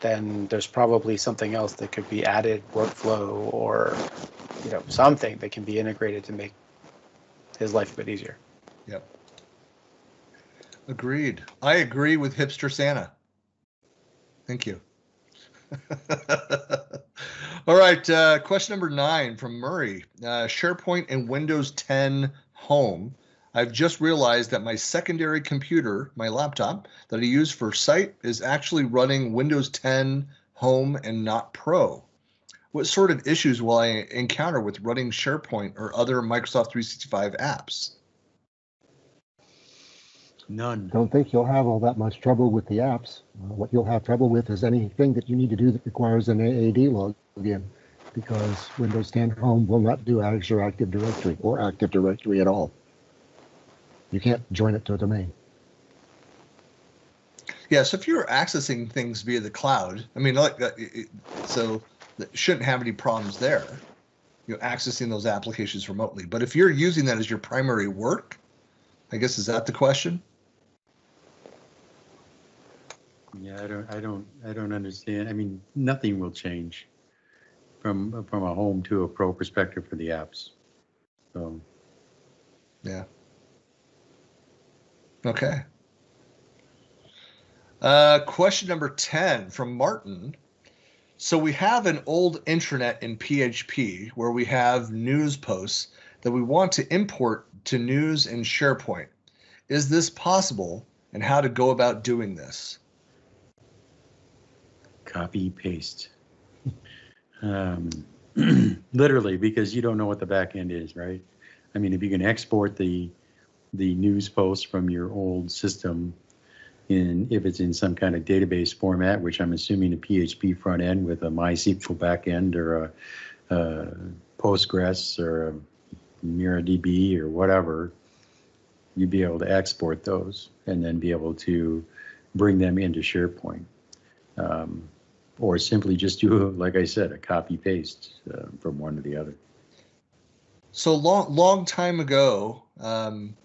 Then there's probably something else that could be added, workflow or you know something that can be integrated to make his life a bit easier. Yep. Agreed. I agree with hipster Santa. Thank you. All right. Uh, question number nine from Murray uh, SharePoint and Windows 10 Home. I've just realized that my secondary computer, my laptop that I use for site, is actually running Windows 10 Home and not Pro. What sort of issues will I encounter with running SharePoint or other Microsoft 365 apps? None. Don't think you'll have all that much trouble with the apps. Uh, what you'll have trouble with is anything that you need to do that requires an AAD login, because Windows 10 Home will not do Azure Active Directory or Active Directory at all. You can't join it to a domain. Yeah, so if you're accessing things via the cloud, I mean, like, uh, so that shouldn't have any problems there. You know, accessing those applications remotely. But if you're using that as your primary work, I guess is that the question? Yeah, I don't, I don't, I don't understand. I mean, nothing will change from, from a home to a pro perspective for the apps. So, Yeah. Okay. Uh, question number 10 from Martin. So we have an old intranet in PHP where we have news posts that we want to import to news in SharePoint. Is this possible and how to go about doing this? Copy, paste. Um, literally, because you don't know what the back end is, right? I mean, if you can export the, the news post from your old system in, if it's in some kind of database format, which I'm assuming a PHP front end with a MySQL back end or a, a Postgres or a MariaDB or whatever, you'd be able to export those and then be able to bring them into SharePoint. Um, or simply just do, like I said, a copy paste uh, from one to the other. So long, long time ago, um,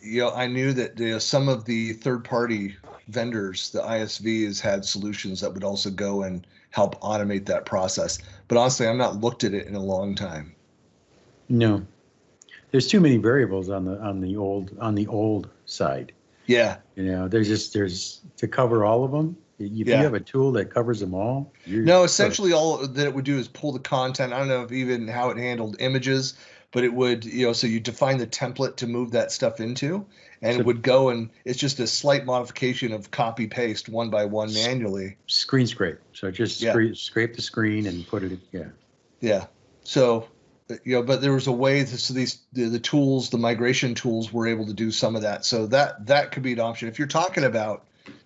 you know, I knew that you know, some of the third-party vendors, the ISVs, had solutions that would also go and help automate that process. But honestly, I've not looked at it in a long time. No, there's too many variables on the on the old on the old side. Yeah, You know, there's just there's to cover all of them. If Yeah. you have a tool that covers them all, no. Essentially, all that it would do is pull the content. I don't know if even how it handled images, but it would, you know, so you define the template to move that stuff into, and So- it would go and it's just a slight modification of copy paste one by one manually. screen scrape. So just Yeah. scrape, scrape the screen and put it. Yeah. Yeah. So, uh, you know, but there was a way to, so these the, the tools, the migration tools, were able to do some of that. So that that could be an option if you're talking about.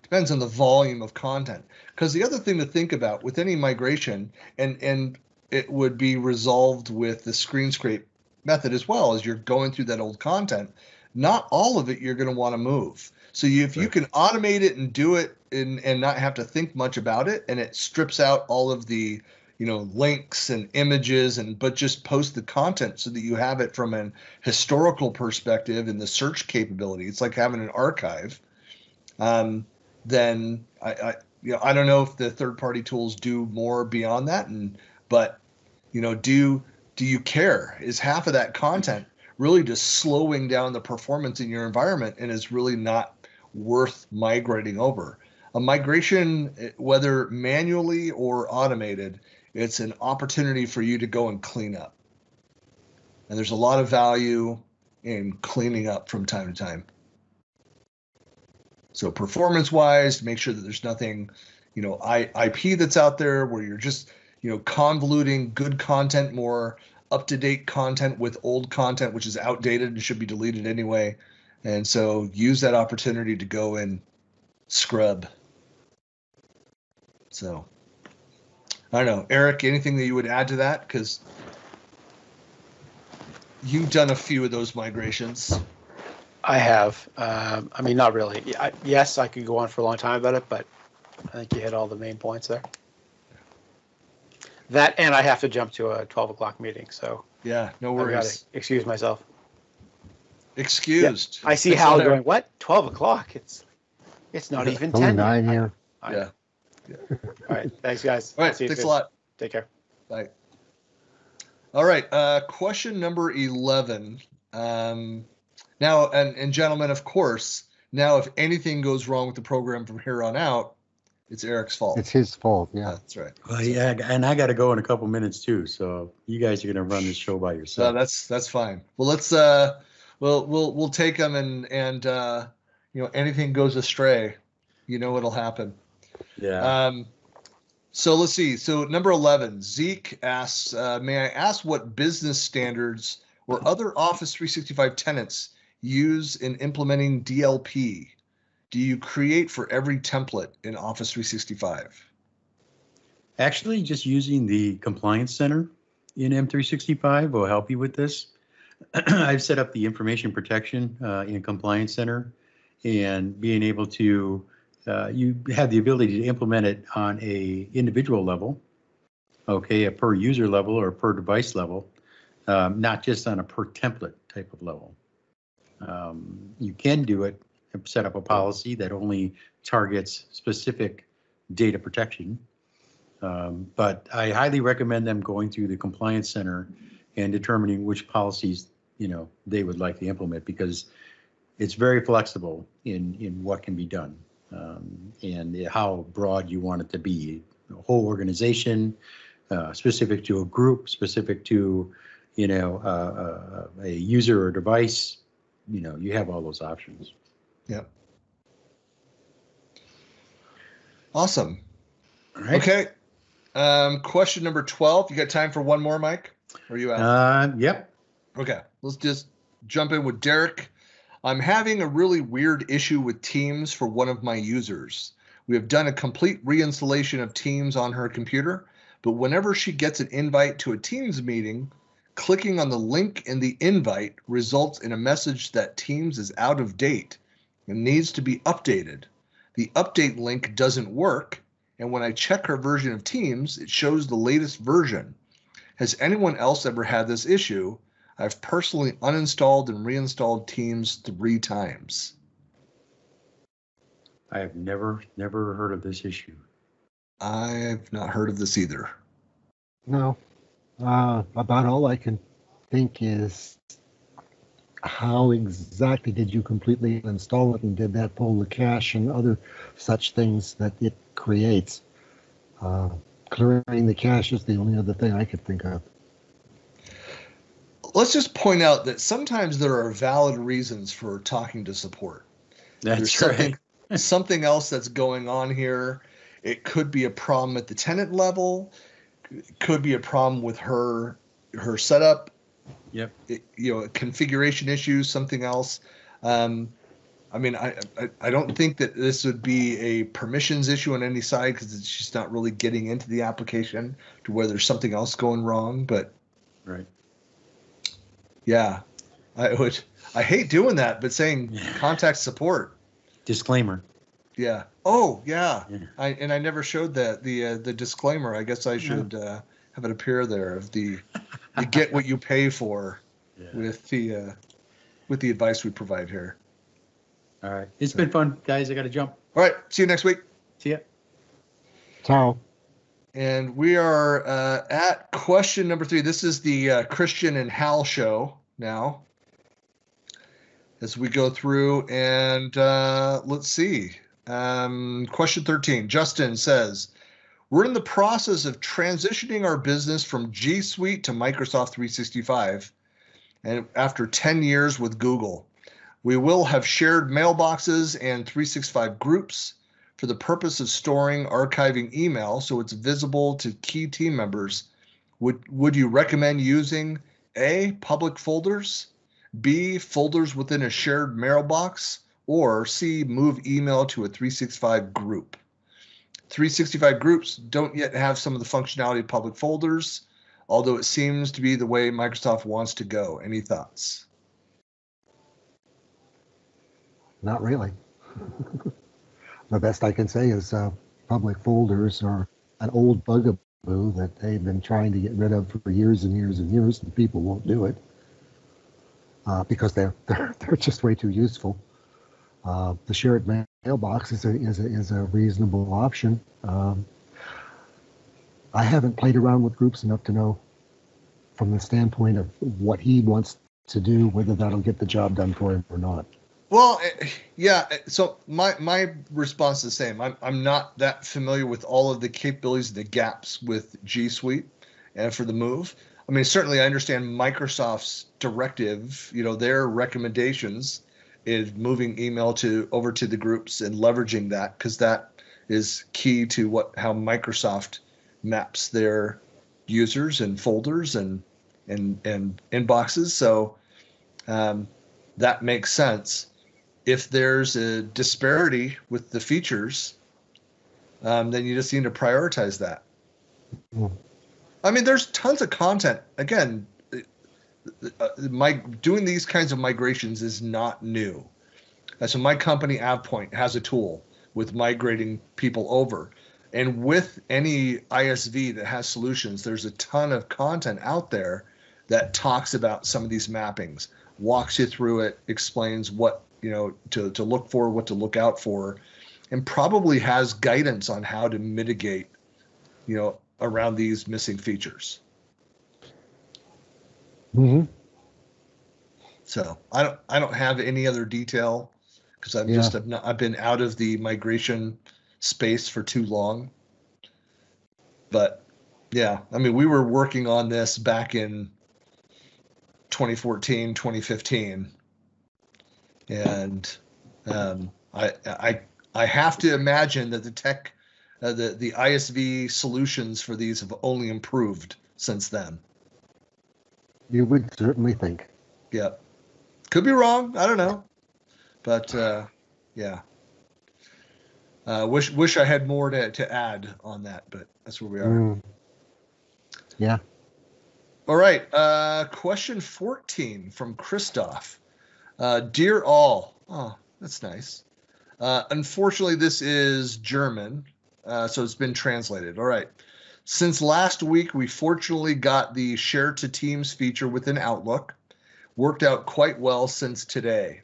Depends on the volume of content. Because the other thing to think about with any migration, and and it would be resolved with the screen scrape method as well as you're going through that old content. Not all of it you're going to want to move. So you, if you can automate it and do it and and not have to think much about it, and it strips out all of the you know links and images and but just post the content so that you have it from an historical perspective and the search capability it's like having an archive um, then I, I you know i don't know if the third party tools do more beyond that and but you know do do you care is half of that content really just slowing down the performance in your environment and is really not worth migrating over a migration, whether manually or automated, it's an opportunity for you to go and clean up. And there's a lot of value in cleaning up from time to time. So performance wise, make sure that there's nothing, you know, I, IP that's out there where you're just, you know, convoluting good content more up to date content with old content, which is outdated and should be deleted anyway. And so use that opportunity to go and scrub. So I don't know, Eric, anything that you would add to that? Because you've done a few of those migrations. I have. Um, I mean, not really. I, yes, I could go on for a long time about it, but I think you hit all the main points there. That and I have to jump to a 12 o'clock meeting, so Yeah, no I've worries. excuse myself. Excused. I see Thanks a Hal lot, going, "What? 12 o'clock? It's it's not even 10." nine yet." here. I- Yeah. All right. Thanks, guys. All right. See you Thanks a lot. Take care. Bye. All right. Uh, question number 11. Um, now, and, and gentlemen, of course, now if anything goes wrong with the program from here on out, it's Eric's fault. It's his fault. Yeah. That's right. Well, yeah, and I got to go in a couple minutes too. So you guys are going to run this show by So yourself. that's that's fine. Well, let's uh, we'll we'll we'll take them and and uh, you know anything goes astray, you know what'll happen. yeah. Um, so let's see. So number 11, Zeke asks, uh, may I ask what business standards or other Office 365 tenants use in implementing DLP? Do you create for every template in Office 365? Actually, just using the compliance center in M365 will help you with this. I've set up the information protection uh, in compliance center and being able to, uh, you have the ability to implement it on a individual level, okay, a per user level or per device level, um, not just on a per template type of level. Um, you can do it, and set up a policy that only targets specific data protection. Um, But I highly recommend them going through the compliance center and determining which policies, you know, they would like to implement because it's very flexible in, in what can be done um, and how broad you want it to be. The whole organization, uh, specific to a group, specific to, you know, uh, uh, a user or device, you know, you have all those options. Yep. Awesome. All right. Okay. Um, question number 12. You got time for one more, Mike? Or are you out? Uh, yep. Okay, let's just jump in with Derek. I'm having a really weird issue with Teams for one of my users. We have done a complete reinstallation of Teams on her computer, but whenever she gets an invite to a Teams meeting, clicking on the link in the invite results in a message that Teams is out of date and needs to be updated. The update link doesn't work, and when I check her version of Teams, it shows the latest version. Has anyone else ever had this issue? I've personally uninstalled and reinstalled Teams three times. I have never, never heard of this issue. I've not heard of this either. No. Uh, about all I can think is how exactly did you completely install it and did that pull the cache and other such things that it creates? Uh, clearing the cache is the only other thing I could think of. Let's just point out that sometimes there are valid reasons for talking to support. There's That's something, right. something else that's going on here. It could be a problem at the tenant level. Could be a problem with her her setup. Yep. It, you know, configuration issues, something else. Um, I mean, I, I I don't think that this would be a permissions issue on any side because it's just not really getting into the application to where there's something else going wrong. But Right. yeah, I would. I hate doing that, but saying Yeah. contact support. Disclaimer. Yeah. Oh, yeah. Yeah. I and I never showed that the uh, the disclaimer. I guess I should uh, have it appear there of the you get what you pay for Yeah. with the uh, with the advice we provide here. All right. It's been fun, guys. I got to jump. All right. See you next week. See ya. Ciao. And we are uh, at question number three. This is the uh, Christian and Hal show now. As we go through and uh, let's see. Um, question 13. Justin says, We're in the process of transitioning our business from G Suite to Microsoft 365. And after 10 years with Google, we will have shared mailboxes and 365 groups for the purpose of storing, archiving email so it's visible to key team members. Would, would you recommend using A, public folders, B, folders within a shared mailbox, or C, move email to a 365 group. 365 groups don't yet have some of the functionality of public folders, although it seems to be the way Microsoft wants to go. Any thoughts? Not really. the best I can say is uh, public folders are an old bugaboo that they've been trying to get rid of for years and years and years, and people won't do it uh, because they're, they're they're just way too useful. Uh, the shared mailbox is a, is a, is a reasonable option. Um, I haven't played around with groups enough to know from the standpoint of what he wants to do, whether that'll get the job done for him or not. Well, eh, yeah. Eh, so my my response is the same. I'm I'm not that familiar with all of the capabilities, the gaps with G Suite, and for the move. I mean, certainly I understand Microsoft's directive. You know, their recommendations is moving email to over to the groups and leveraging that because that is key to what how Microsoft maps their users and folders and and and inboxes. So um, that makes sense. If there's a disparity with the features, um, then you just need to prioritize that. Mm. I mean, there's tons of content. Again, uh, my doing these kinds of migrations is not new. Uh, so my company AvePoint has a tool with migrating people over. And with any ISV that has solutions, there's a ton of content out there that talks about some of these mappings, walks you through it, explains what you know to, to look for, what to look out for, and probably has guidance on how to mitigate, you know, around these missing features. Mm-hmm. So I don't I don't have any other detail because I've yeah. just I've, not, I've been out of the migration space for too long. But yeah, I mean we were working on this back in 2014, 2015, and um, I I I have to imagine that the tech uh, the the ISV solutions for these have only improved since then. You would certainly think. Yeah. Could be wrong. I don't know. But uh, yeah. Uh, wish wish I had more to, to add on that, but that's where we are. Mm. Yeah. All right. Uh, question 14 from Christoph. Uh, Dear all. Oh, that's nice. Uh, unfortunately, this is German, uh, so it's been translated. All right. Since last week, we fortunately got the share to teams feature within Outlook. Worked out quite well since today.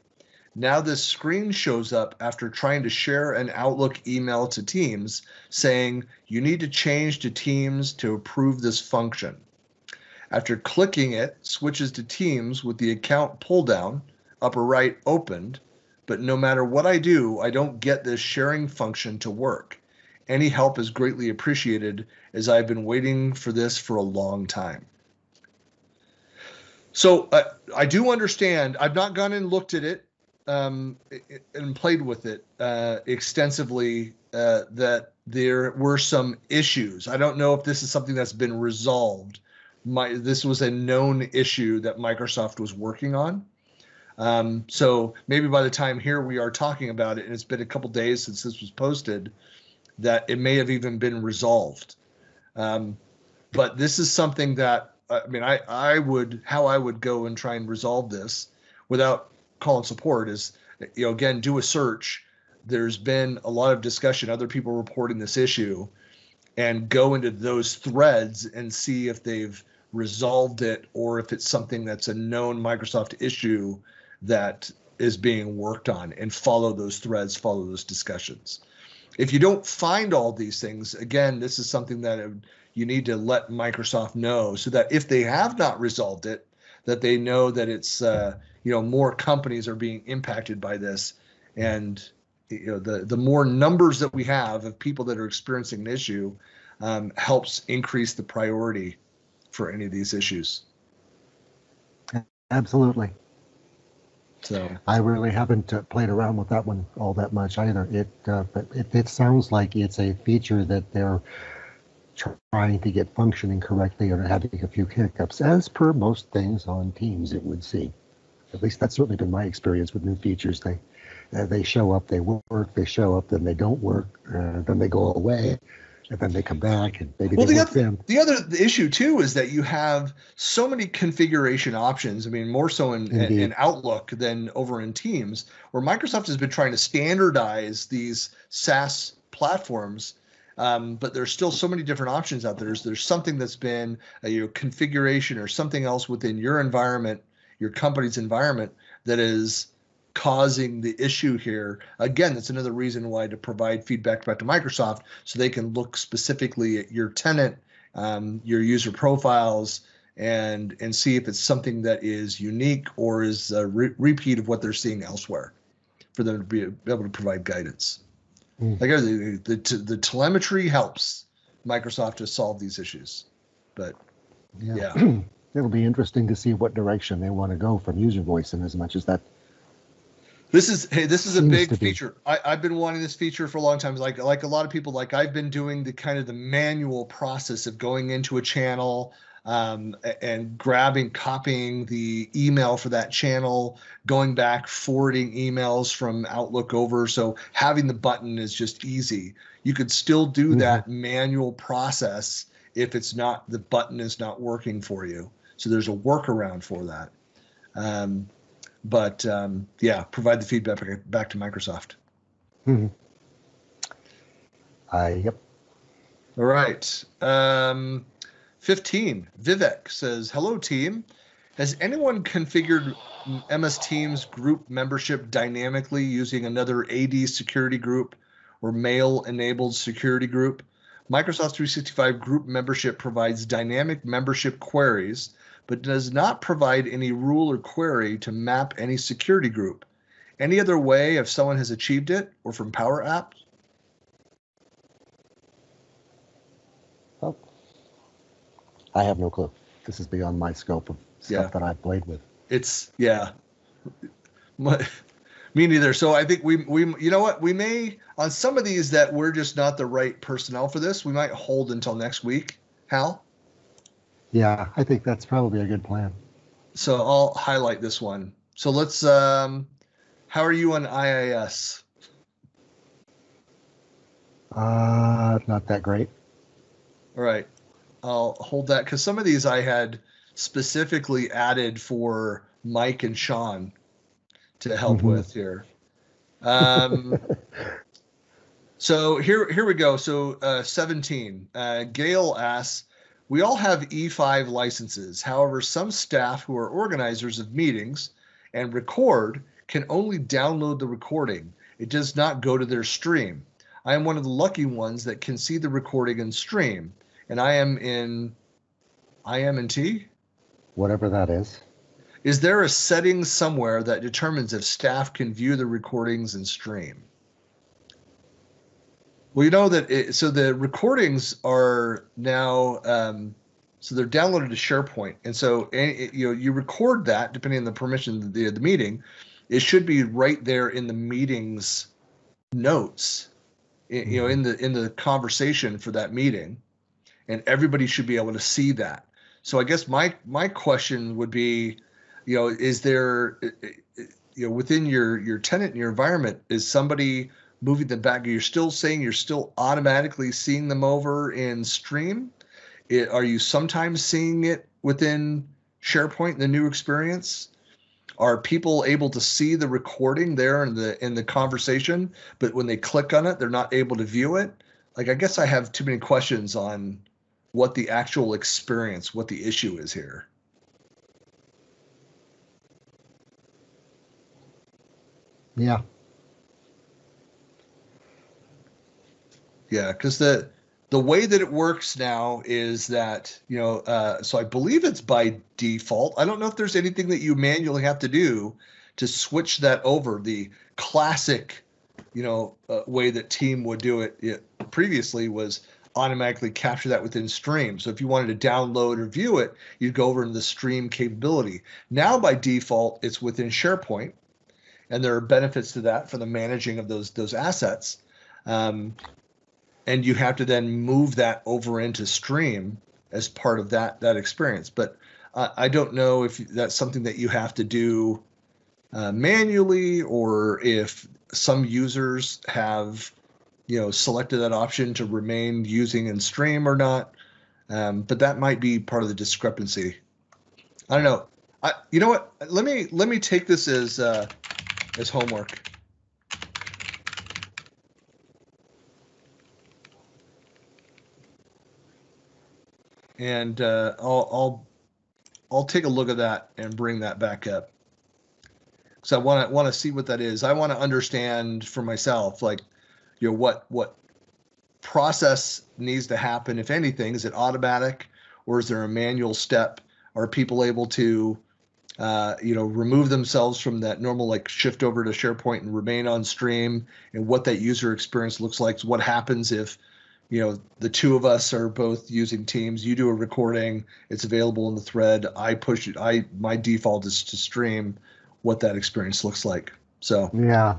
Now this screen shows up after trying to share an Outlook email to Teams saying you need to change to Teams to approve this function. After clicking it, switches to Teams with the account pull down, upper right opened, but no matter what I do, I don't get this sharing function to work. Any help is greatly appreciated as I've been waiting for this for a long time. So uh, I do understand. I've not gone and looked at it um, and played with it uh, extensively. Uh, that there were some issues. I don't know if this is something that's been resolved. My this was a known issue that Microsoft was working on. Um, so maybe by the time here we are talking about it, and it's been a couple days since this was posted, that it may have even been resolved. Um, but this is something that I mean, I I would how I would go and try and resolve this without calling support is you know again do a search. There's been a lot of discussion, other people reporting this issue, and go into those threads and see if they've resolved it or if it's something that's a known Microsoft issue that is being worked on and follow those threads, follow those discussions if you don't find all these things, again, this is something that you need to let Microsoft know so that if they have not resolved it, that they know that it's uh, you know more companies are being impacted by this, and you know the the more numbers that we have of people that are experiencing an issue um, helps increase the priority for any of these issues. Absolutely. So I really haven't uh, played around with that one all that much either. It, uh, it, it sounds like it's a feature that they're trying to get functioning correctly or having a few hiccups, as per most things on Teams, it would seem. At least that's certainly been my experience with new features. They uh, they show up, they work, they show up, then they don't work, uh, then they go away, and then they come back, and maybe well, they the other, then. the other issue too is that you have so many configuration options. I mean, more so in, in, in Outlook than over in Teams, where Microsoft has been trying to standardize these SaaS platforms. Um, but there's still so many different options out there. There's, there's something that's been a you know, configuration or something else within your environment, your company's environment, that is causing the issue here. Again, that's another reason why to provide feedback back to Microsoft so they can look specifically at your tenant, um, your user profiles, and and see if it's something that is unique or is a re- repeat of what they're seeing elsewhere, for them to be, able to provide guidance. Hmm. Like I said, the, the the telemetry helps Microsoft to solve these issues, but yeah. It'll be interesting to see what direction they want to go from user voice, and as much as that This is hey, this is a big feature. I, I've been wanting this feature for a long time. Like like a lot of people, like I've been doing the kind of the manual process of going into a channel um, and grabbing, copying the email for that channel, going back, forwarding emails from Outlook over. So having the button is just easy. You could still do Mhm. that manual process if it's not the button is not working for you. So there's a workaround for that. Um, but um, yeah, provide the feedback back- to Microsoft. Hmm. I yep. All right. Um, 15. Vivek says, Hello, team. Has anyone configured MS Teams group membership dynamically using another AD security group or mail enabled security group? Microsoft 365 group membership provides dynamic membership queries, but does not provide any rule or query to map any security group. Any other way if someone has achieved it or from Power Apps? Oh, I have no clue. This is beyond my scope of stuff Yeah. that I've played with. it's yeah My- me neither so i think we we you know what we may on some of these that we're just not the right personnel for this we might hold until next week hal Yeah, I think that's probably a good plan. so i'll highlight this one so let's um how are you on iis Uh, not that great. all right i'll hold that because some of these i had specifically added for mike and sean to help Mhm. with here um So here, here we go. So uh, 17. Uh, Gail asks, we all have E5 licenses. However, some staff who are organizers of meetings and record can only download the recording. It does not go to their stream. I am one of the lucky ones that can see the recording and stream, and I am in IM&T. Whatever that is. Is there a setting somewhere that determines if staff can view the recordings and stream? Well, you know that it, so the recordings are now um, so they're downloaded to SharePoint, and so any, you know you record that depending on the permission of the the meeting. It should be right there in the meeting's notes, i- you know, in the in the conversation for that meeting, and everybody should be able to see that. So I guess my my question would be, you know, is there, you know, within your your tenant and your environment, is somebody moving them back? You're still saying you're still automatically seeing them over in Stream. It, are you sometimes seeing it within SharePoint, the new experience? Are people able to see the recording there in the in the conversation, but when they click on it, they're not able to view it? Like, I guess I have too many questions on what the actual experience, what the issue is here. Yeah. Yeah, because the the way that it works now is that you know, uh, so I believe it's by default. I don't know if there's anything that you manually have to do to switch that over. The classic you know, uh, way that team would do it, it previously was automatically capture that within stream. So if you wanted to download or view it, you'd go over into the stream capability. Now by default, it's within SharePoint, and there are benefits to that for the managing of those those assets. Um, and you have to then move that over into stream as part of that that experience. But uh, I don't know if that's something that you have to do uh, manually or if some users have you know selected that option to remain using in stream or not. Um, but that might be part of the discrepancy. I don't know. I, you know what? Let me let me take this as uh, as homework and uh, I'll, I'll I'll take a look at that and bring that back up because I want to want to see what that is. I want to understand for myself, like, you know, what what process needs to happen, if anything. Is it automatic, or is there a manual step? Are people able to, uh, you know, remove themselves from that normal like shift over to SharePoint and remain on stream? And what that user experience looks like? What happens if you know the two of us are both using teams. You do a recording. It's available in the thread. I push it. I my default is to stream what that experience looks like. So Yeah.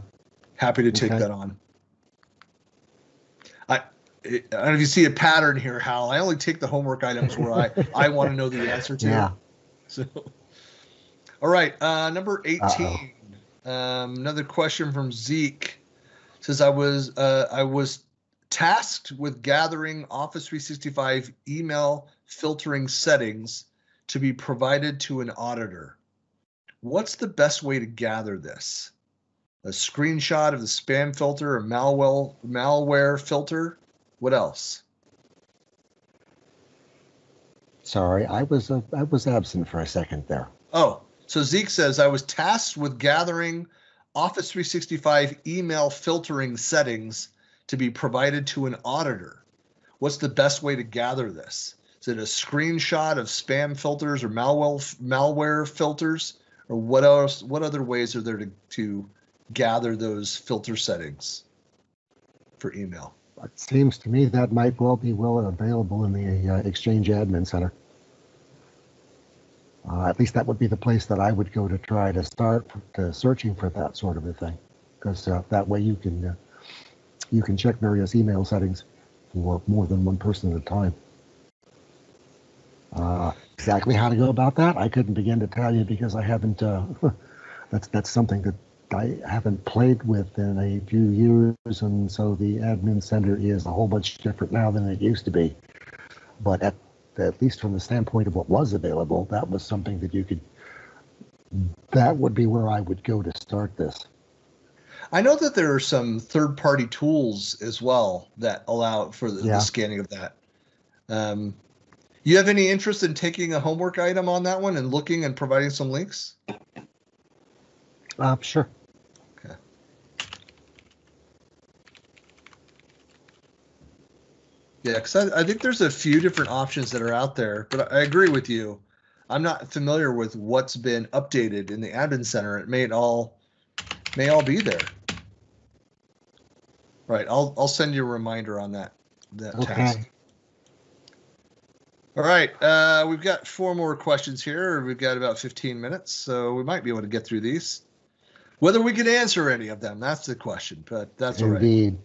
happy to take Okay. that on. I i don't know if you see a pattern here hal. I only take the homework items where i i want to know the answer to. Yeah. so all right uh number 18 um another question from zeke. Says i was uh i was tasked with gathering Office 365 email filtering settings to be provided to an auditor. What's the best way to gather this? A screenshot of the spam filter, or malware malware filter? What else? Sorry, I was uh, I was absent for a second there. Oh, so Zeke says I was tasked with gathering Office 365 email filtering settings to be provided to an auditor. What's the best way to gather this? Is it a screenshot of spam filters or malware malware filters, or what else? What other ways are there to to gather those filter settings for email? It seems to me that might well be well available in the uh, Exchange Admin Center. Uh, at least that would be the place that I would go to try to start to searching for that sort of a thing, because uh, that way you can uh, you can check various email settings for more than one person at a time. Uh, exactly how to go about that, I couldn't begin to tell you because I haven't. Uh, that's that's something that I haven't played with in a few years, and so the admin center is a whole bunch different now than it used to be. But at at least from the standpoint of what was available, that was something that you could. That would be where I would go to start this. I know that there are some third-party tools as well that allow for the, Yeah. the scanning of that. Um, you have any interest in taking a homework item on that one and looking and providing some links? Uh, sure. Yeah, because I, I think there's a few different options that are out there, but I agree with you. I'm not familiar with what's been updated in the admin center. It may all may all be there. Right. I'll I'll send you a reminder on that that task. Okay. All right. Uh, we've got four more questions here. We've got about 15 minutes, so we might be able to get through these. Whether we can answer any of them, that's the question, but that's all right. Indeed.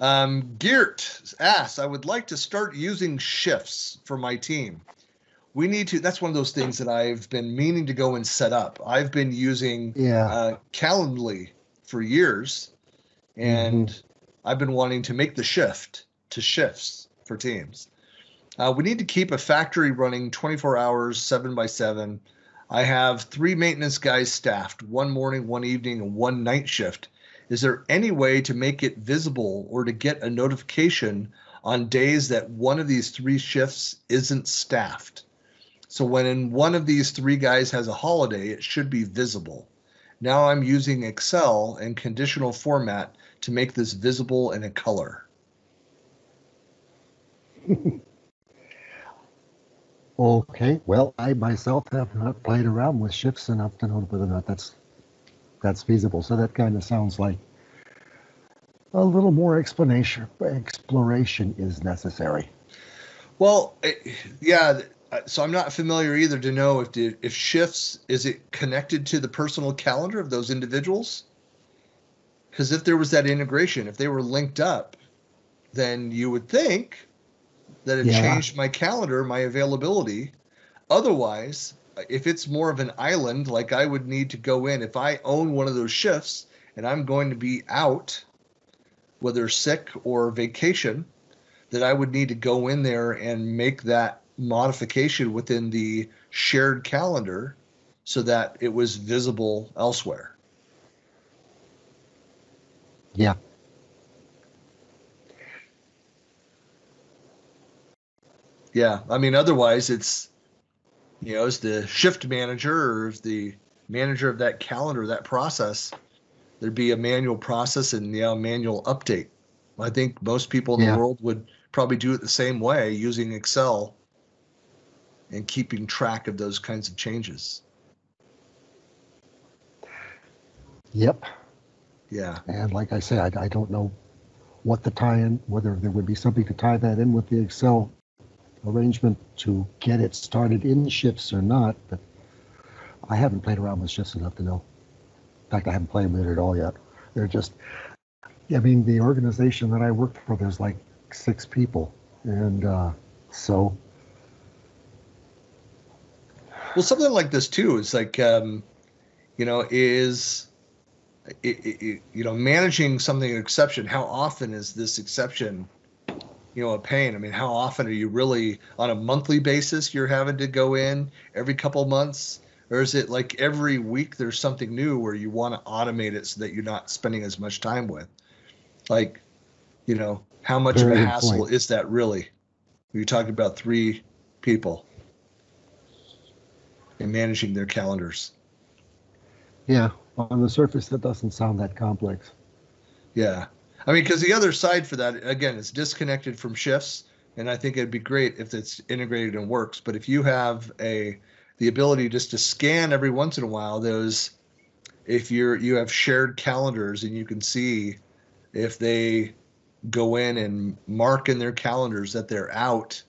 Um, Geert asks, I would like to start using shifts for my team. We need to, that's one of those things that I've been meaning to go and set up. I've been using Yeah. uh, Calendly for years, and I've been wanting to make the shift to shifts for teams. Uh, we need to keep a factory running 24 hours, seven by seven. I have three maintenance guys staffed, one morning, one evening, and one night shift. Is there any way to make it visible or to get a notification on days that one of these three shifts isn't staffed? So when one of these three guys has a holiday, it should be visible. Now I'm using Excel and conditional format to make this visible in a color. Okay. Well, I myself have not played around with shifts enough to know whether or not that's that's feasible. So that kind of sounds like a little more explanation exploration is necessary. Well, it, yeah. So I'm not familiar either to know if the, if shifts is it connected to the personal calendar of those individuals. Because if there was that integration, if they were linked up, then you would think that it Yeah. changed my calendar, my availability. Otherwise, if it's more of an island, like I would need to go in, if I own one of those shifts and I'm going to be out, whether sick or vacation, that I would need to go in there and make that modification within the shared calendar so that it was visible elsewhere. Yeah. Yeah, I mean, otherwise it's, you know, as the shift manager or as the manager of that calendar, that process, there'd be a manual process and you know, manual update. I think most people in Yeah. the world would probably do it the same way using Excel and keeping track of those kinds of changes. Yep. Yeah. And like I said, I, I don't know what the tie-in, whether there would be something to tie that in with the Excel arrangement to get it started in shifts or not, but I haven't played around with shifts enough to know. In fact, I haven't played with it at all yet. They're just, I mean, the organization that I work for, there's like six people. And uh, so, Well, something like this too is like, um, you know, is it, it, you know managing something an exception. How often is this exception, you know, a pain? I mean, how often are you really on a monthly basis? You're having to go in every couple months, or is it like every week there's something new where you want to automate it so that you're not spending as much time with? Like, you know, how much Very of a hassle point. is that really? You're talking about three people and managing their calendars. yeah, on the surface, that doesn't sound that complex. Yeah. I mean, because the other side for that, again, it's disconnected from shifts. And I think it'd be great if it's integrated and works. But if you have a the ability just to scan every once in a while those if you're you have shared calendars and you can see if they go in and mark in their calendars that they're out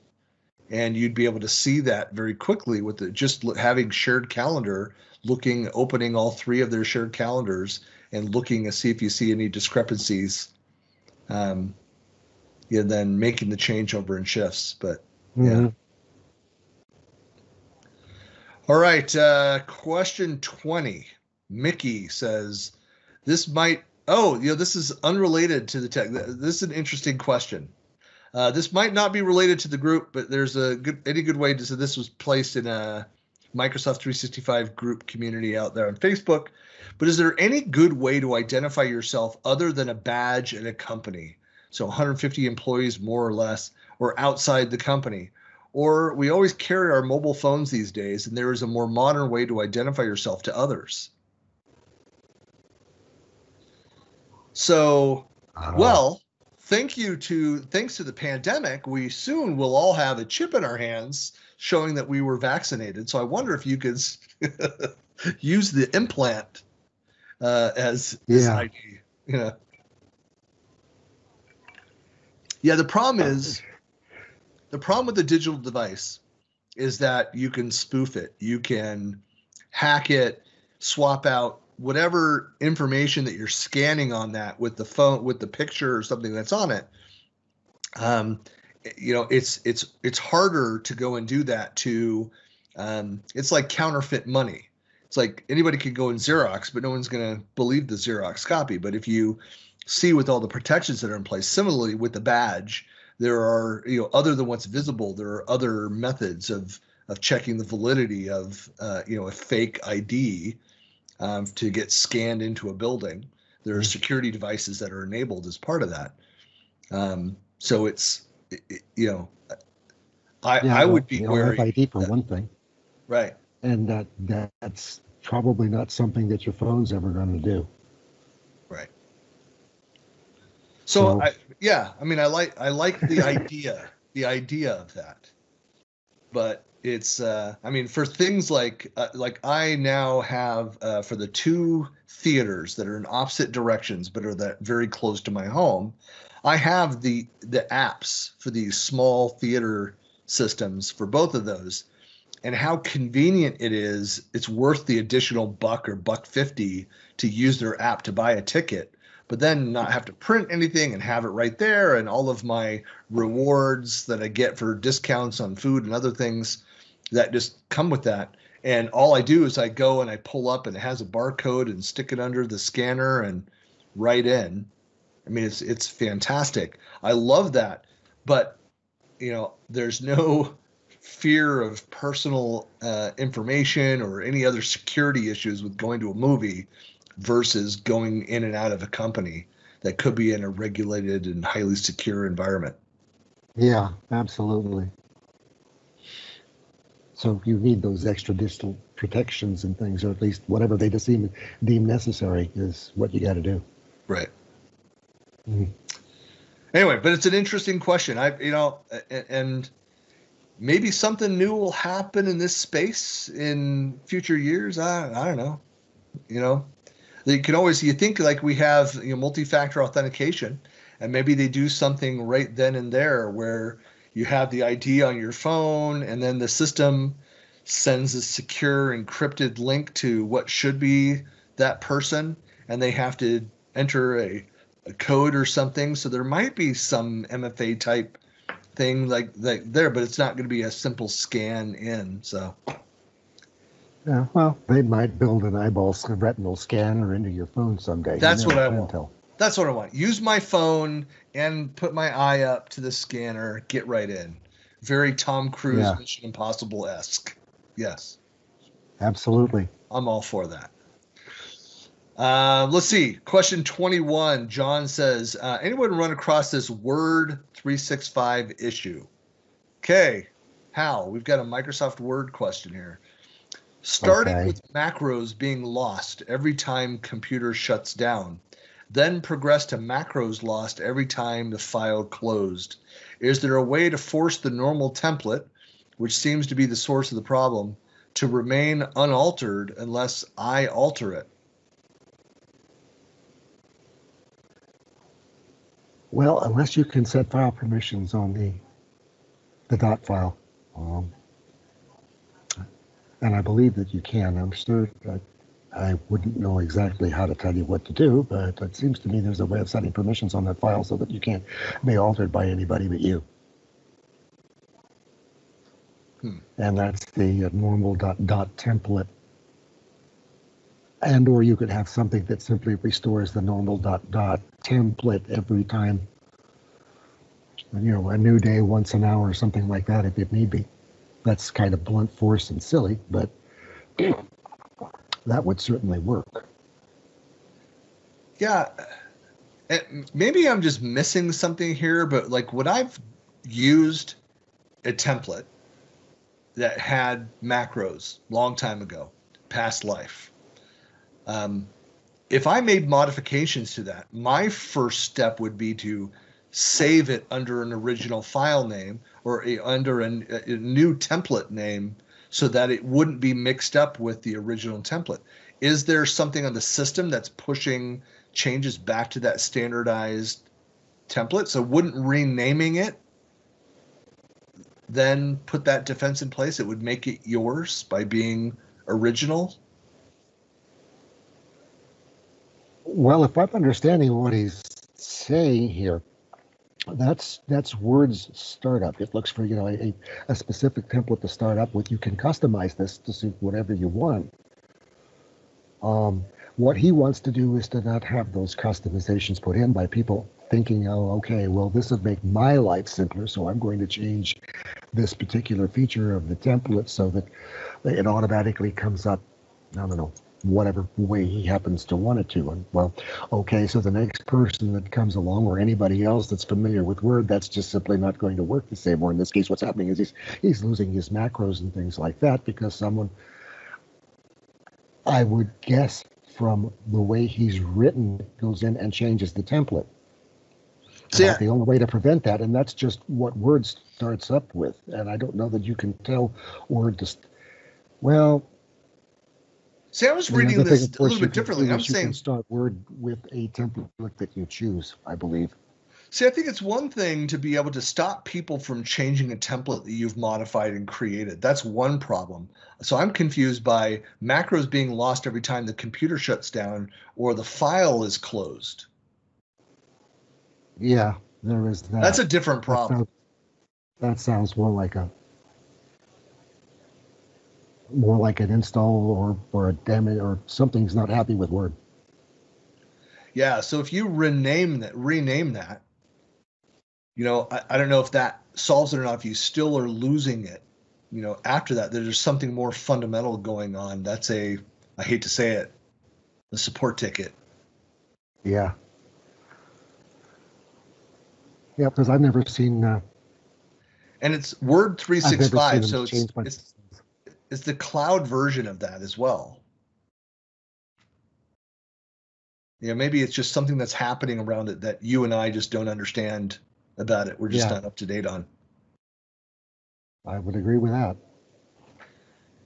and you'd be able to see that very quickly with the just having shared calendar looking opening all three of their shared calendars and looking to see if you see any discrepancies um yeah then making the change over in shifts but Yeah. Mhm. all right uh question 20 mickey says this might oh you know this is unrelated to the tech this is an interesting question uh, this might not be related to the group but there's a good any good way to so this was placed in a microsoft 365 group community out there on facebook. But is there any good way to identify yourself other than a badge and a company? So 150 employees more or less or outside the company. Or we always carry our mobile phones these days and there is a more modern way to identify yourself to others. So well thank you to thanks to the pandemic we soon will all have a chip in our hands showing that we were vaccinated. So i wonder if you could use the implant uh, as as Yeah. ID, know yeah. The problem is the problem with the digital device is that you can spoof it. You can hack it swap out whatever information that you're scanning on that with the phone with the picture or something that's on it um you know it's it's it's harder to go and do that to um it's like counterfeit money. It's like anybody could go and xerox but no one's going to believe the xerox copy. But if you see with all the protections that are in place similarly with the badge there are you know other than what's visible there are other methods of of checking the validity of uh, you know a fake id um, to get scanned into a building. There are security devices that are enabled as part of that. Um, so it's it- it- you know i yeah, i would be wary RFID for that- one thing, right. And that that's probably not something that your phone's ever going to do. right. So, So- I, yeah i mean i like i like the idea the idea of that but it's uh, I mean for things like uh, like I now have uh, for the two theaters that are in opposite directions but are that very close to my home, I have the the apps for these small theater systems for both of those, and how convenient it is. It's worth the additional buck or buck fifty to use their app to buy a ticket but then not have to print anything and have it right there and all of my rewards that I get for discounts on food and other things that just come with that. And all I do is I go and I pull up and it has a barcode and stick it under the scanner and write in. I mean, it's it's fantastic. I love that, but you know, there's no fear of personal uh, information or any other security issues with going to a movie versus going in and out of a company that could be in a regulated and highly secure environment. Yeah, absolutely. So you need those extra distal protections and things, or at least whatever they deem deem necessary is what you got to do. Right. Mhm. Anyway, but it's an interesting question. I, you know, and maybe something new will happen in this space in future years. I, I don't know. You know, you can always you think like we have you know multi-factor authentication, and maybe they do something right then and there where you have the ID on your phone, and then the system sends a secure encrypted link to what should be that person, and they have to enter a, a code or something. So there might be some MFA type thing like like there, but it's not going to be a simple scan in. So Yeah, well, they might build an eyeball retinal scanner into your phone someday. You That's what I want. tell. that's what I want. Use my phone and put my eye up to the scanner. Get right in. Very Tom Cruise Yeah. Mission Impossible esque. Yes. Absolutely. I'm all for that. Uh, let's see. Question 21. John says, uh, anyone run across this Word 365 issue? Okay. Hal, we've got a Microsoft Word question here. Starting Okay. with macros being lost every time computer shuts down, then progress to macros lost every time the file closed. Is there a way to force the normal template, which seems to be the source of the problem, to remain unaltered unless I alter it. Well, unless you can set file permissions on the the dot file, um, and I believe that you can. I'm sure that I wouldn't know exactly how to tell you what to do, but it seems to me there's a way of setting permissions on that file so that you can't be altered by anybody but you. Hmm. And that's the uh, normal dot dot template. And or you could have something that simply restores the normal dot dot template every time. You know, a new day once an hour or something like that if it need be. That's kind of blunt force and silly, but that would certainly work. Yeah. Maybe I'm just missing something here, but like what I've used a template that had macros long time ago, past life. Um, if I made modifications to that, my first step would be to save it under an original file name or a, under an, a new template name so that it wouldn't be mixed up with the original template. Is there something on the system that's pushing changes back to that standardized template? So wouldn't renaming it then put that defense in place? It would make it yours by being original. Well, if I'm understanding what he's saying here, that's that's Word's startup. It looks for you know a, a specific template to start up with. You can customize this to suit whatever you want. Um, what he wants to do is to not have those customizations put in by people thinking, oh, okay, well, this would make my life simpler, so I'm going to change this particular feature of the template so that it automatically comes up. I don't know, whatever way he happens to want it to. And well, okay, so the next person that comes along or anybody else that's familiar with Word, that's just simply not going to work the same. Or in this case, what's happening is he's he's losing his macros and things like that because someone I would guess from the way he's written goes in and changes the template. So, yeah. the only way to prevent that, and that's just what Word starts up with. And I don't know that you can tell Word to. st- Well, See, I was the reading other thing, this a little bit differently. I'm you saying can start Word with a template that you choose. I believe. See, I think it's one thing to be able to stop people from changing a template that you've modified and created. That's one problem. So I'm confused by macros being lost every time the computer shuts down or the file is closed. Yeah, there is that. That's a different That problem. sounds, that sounds more like a more like an install or or a damage or something's not happy with Word. Yeah. So if you rename that, rename that, you know, I, I don't know if that solves it or not. If you still are losing it, you know, after that, there's something more fundamental going on. That's a, I hate to say it, a support ticket. Yeah. Yeah, because I've never seen. Uh, And it's Word I've never seen 365. So it's, it's. It's the cloud version of that as well. Yeah, maybe it's just something that's happening around it that you and I just don't understand about it. We're just Yeah. not up to date on. I would agree with that.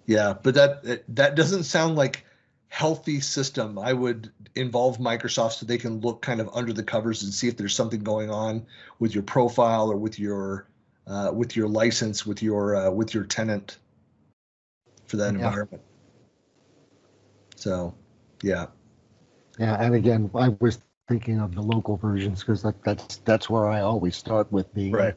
Yeah, but that that- that doesn't sound like healthy system. I would involve Microsoft so they can look kind of under the covers and see if there's something going on with your profile or with your uh, with your license with your uh, with your tenant for that Yeah. environment. So, yeah. Yeah, and again, I was thinking of the local versions because that, that's that's where I always start with being Right.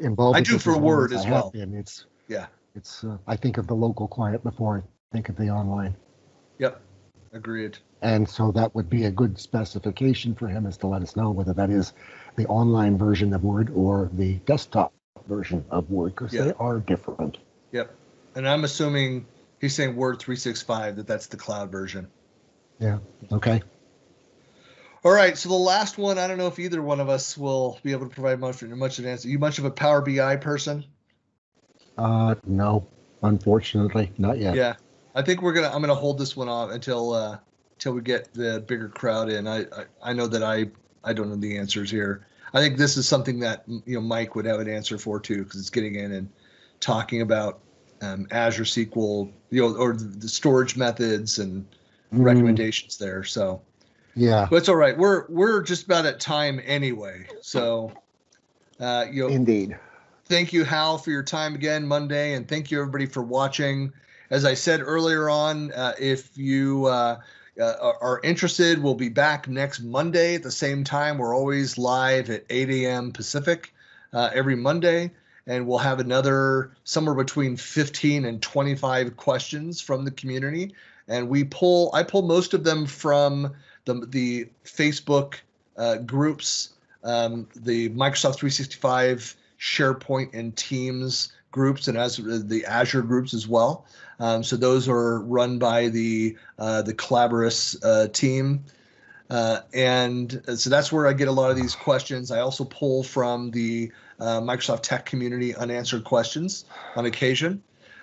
involved. I do for Word as have well. been. It's Yeah. it's uh, I think of the local client before I think of the online. Yep. Agreed. And so that would be a good specification for him is to let us know whether that is the online version of Word or the desktop version of Word because Yeah. they are different. Yep. And I'm assuming he's saying Word 365 that that's the cloud version. Yeah. Okay. All right, so the last one, I don't know if either one of us will be able to provide much much of an answer. You much of a Power BI person? Uh, no, unfortunately, not yet. Yeah, I think we're gonna. I'm gonna hold this one off until uh, until we get the bigger crowd in. I, I I know that I I don't know the answers here. I think this is something that you know Mike would have an answer for too, because it's getting in and talking about um, Azure SQL, you know, or the, storage methods and Mm, recommendations there. So. yeah, But it's all right. We're we're just about at time anyway. So, uh, you know, indeed. thank you, Hal, for your time again Monday, and thank you everybody for watching. As I said earlier on, uh, if you uh, uh, are- are interested, we'll be back next Monday at the same time. We're always live at 8 a.m. Pacific uh, every Monday, and we'll have another somewhere between 15 and 25 questions from the community. And we pull, I pull most of them from the the Facebook uh, groups, um, the Microsoft 365 SharePoint and Teams groups, and as the Azure groups as well. Um, so those are run by the uh, the Collaborus uh, team, uh, and so that's where I get a lot of these questions. I also pull from the uh, Microsoft Tech community unanswered questions on occasion.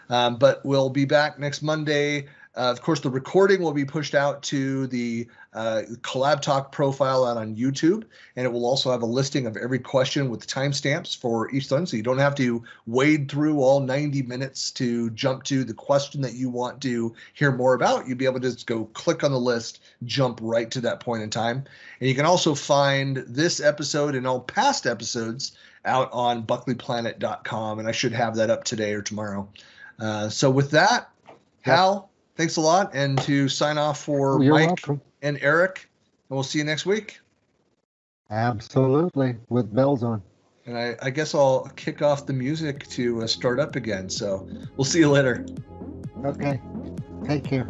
Um, but we'll be back next Monday. Uh, of course, the recording will be pushed out to the uh, Collab Talk profile out on YouTube, and it will also have a listing of every question with timestamps for each one, so you don't have to wade through all 90 minutes to jump to the question that you want to hear more about. You'll be able to just go click on the list, jump right to that point in time, and you can also find this episode and all past episodes out on BuckleyPlanet.com, and I should have that up today or tomorrow. Uh, so with that, Hal, thanks a lot, and to sign off for You're Mike welcome. and Eric, and we'll see you next week. Absolutely, with bells on. And I, I guess I'll kick off the music to uh, start up again. So we'll see you later. Okay. Take care.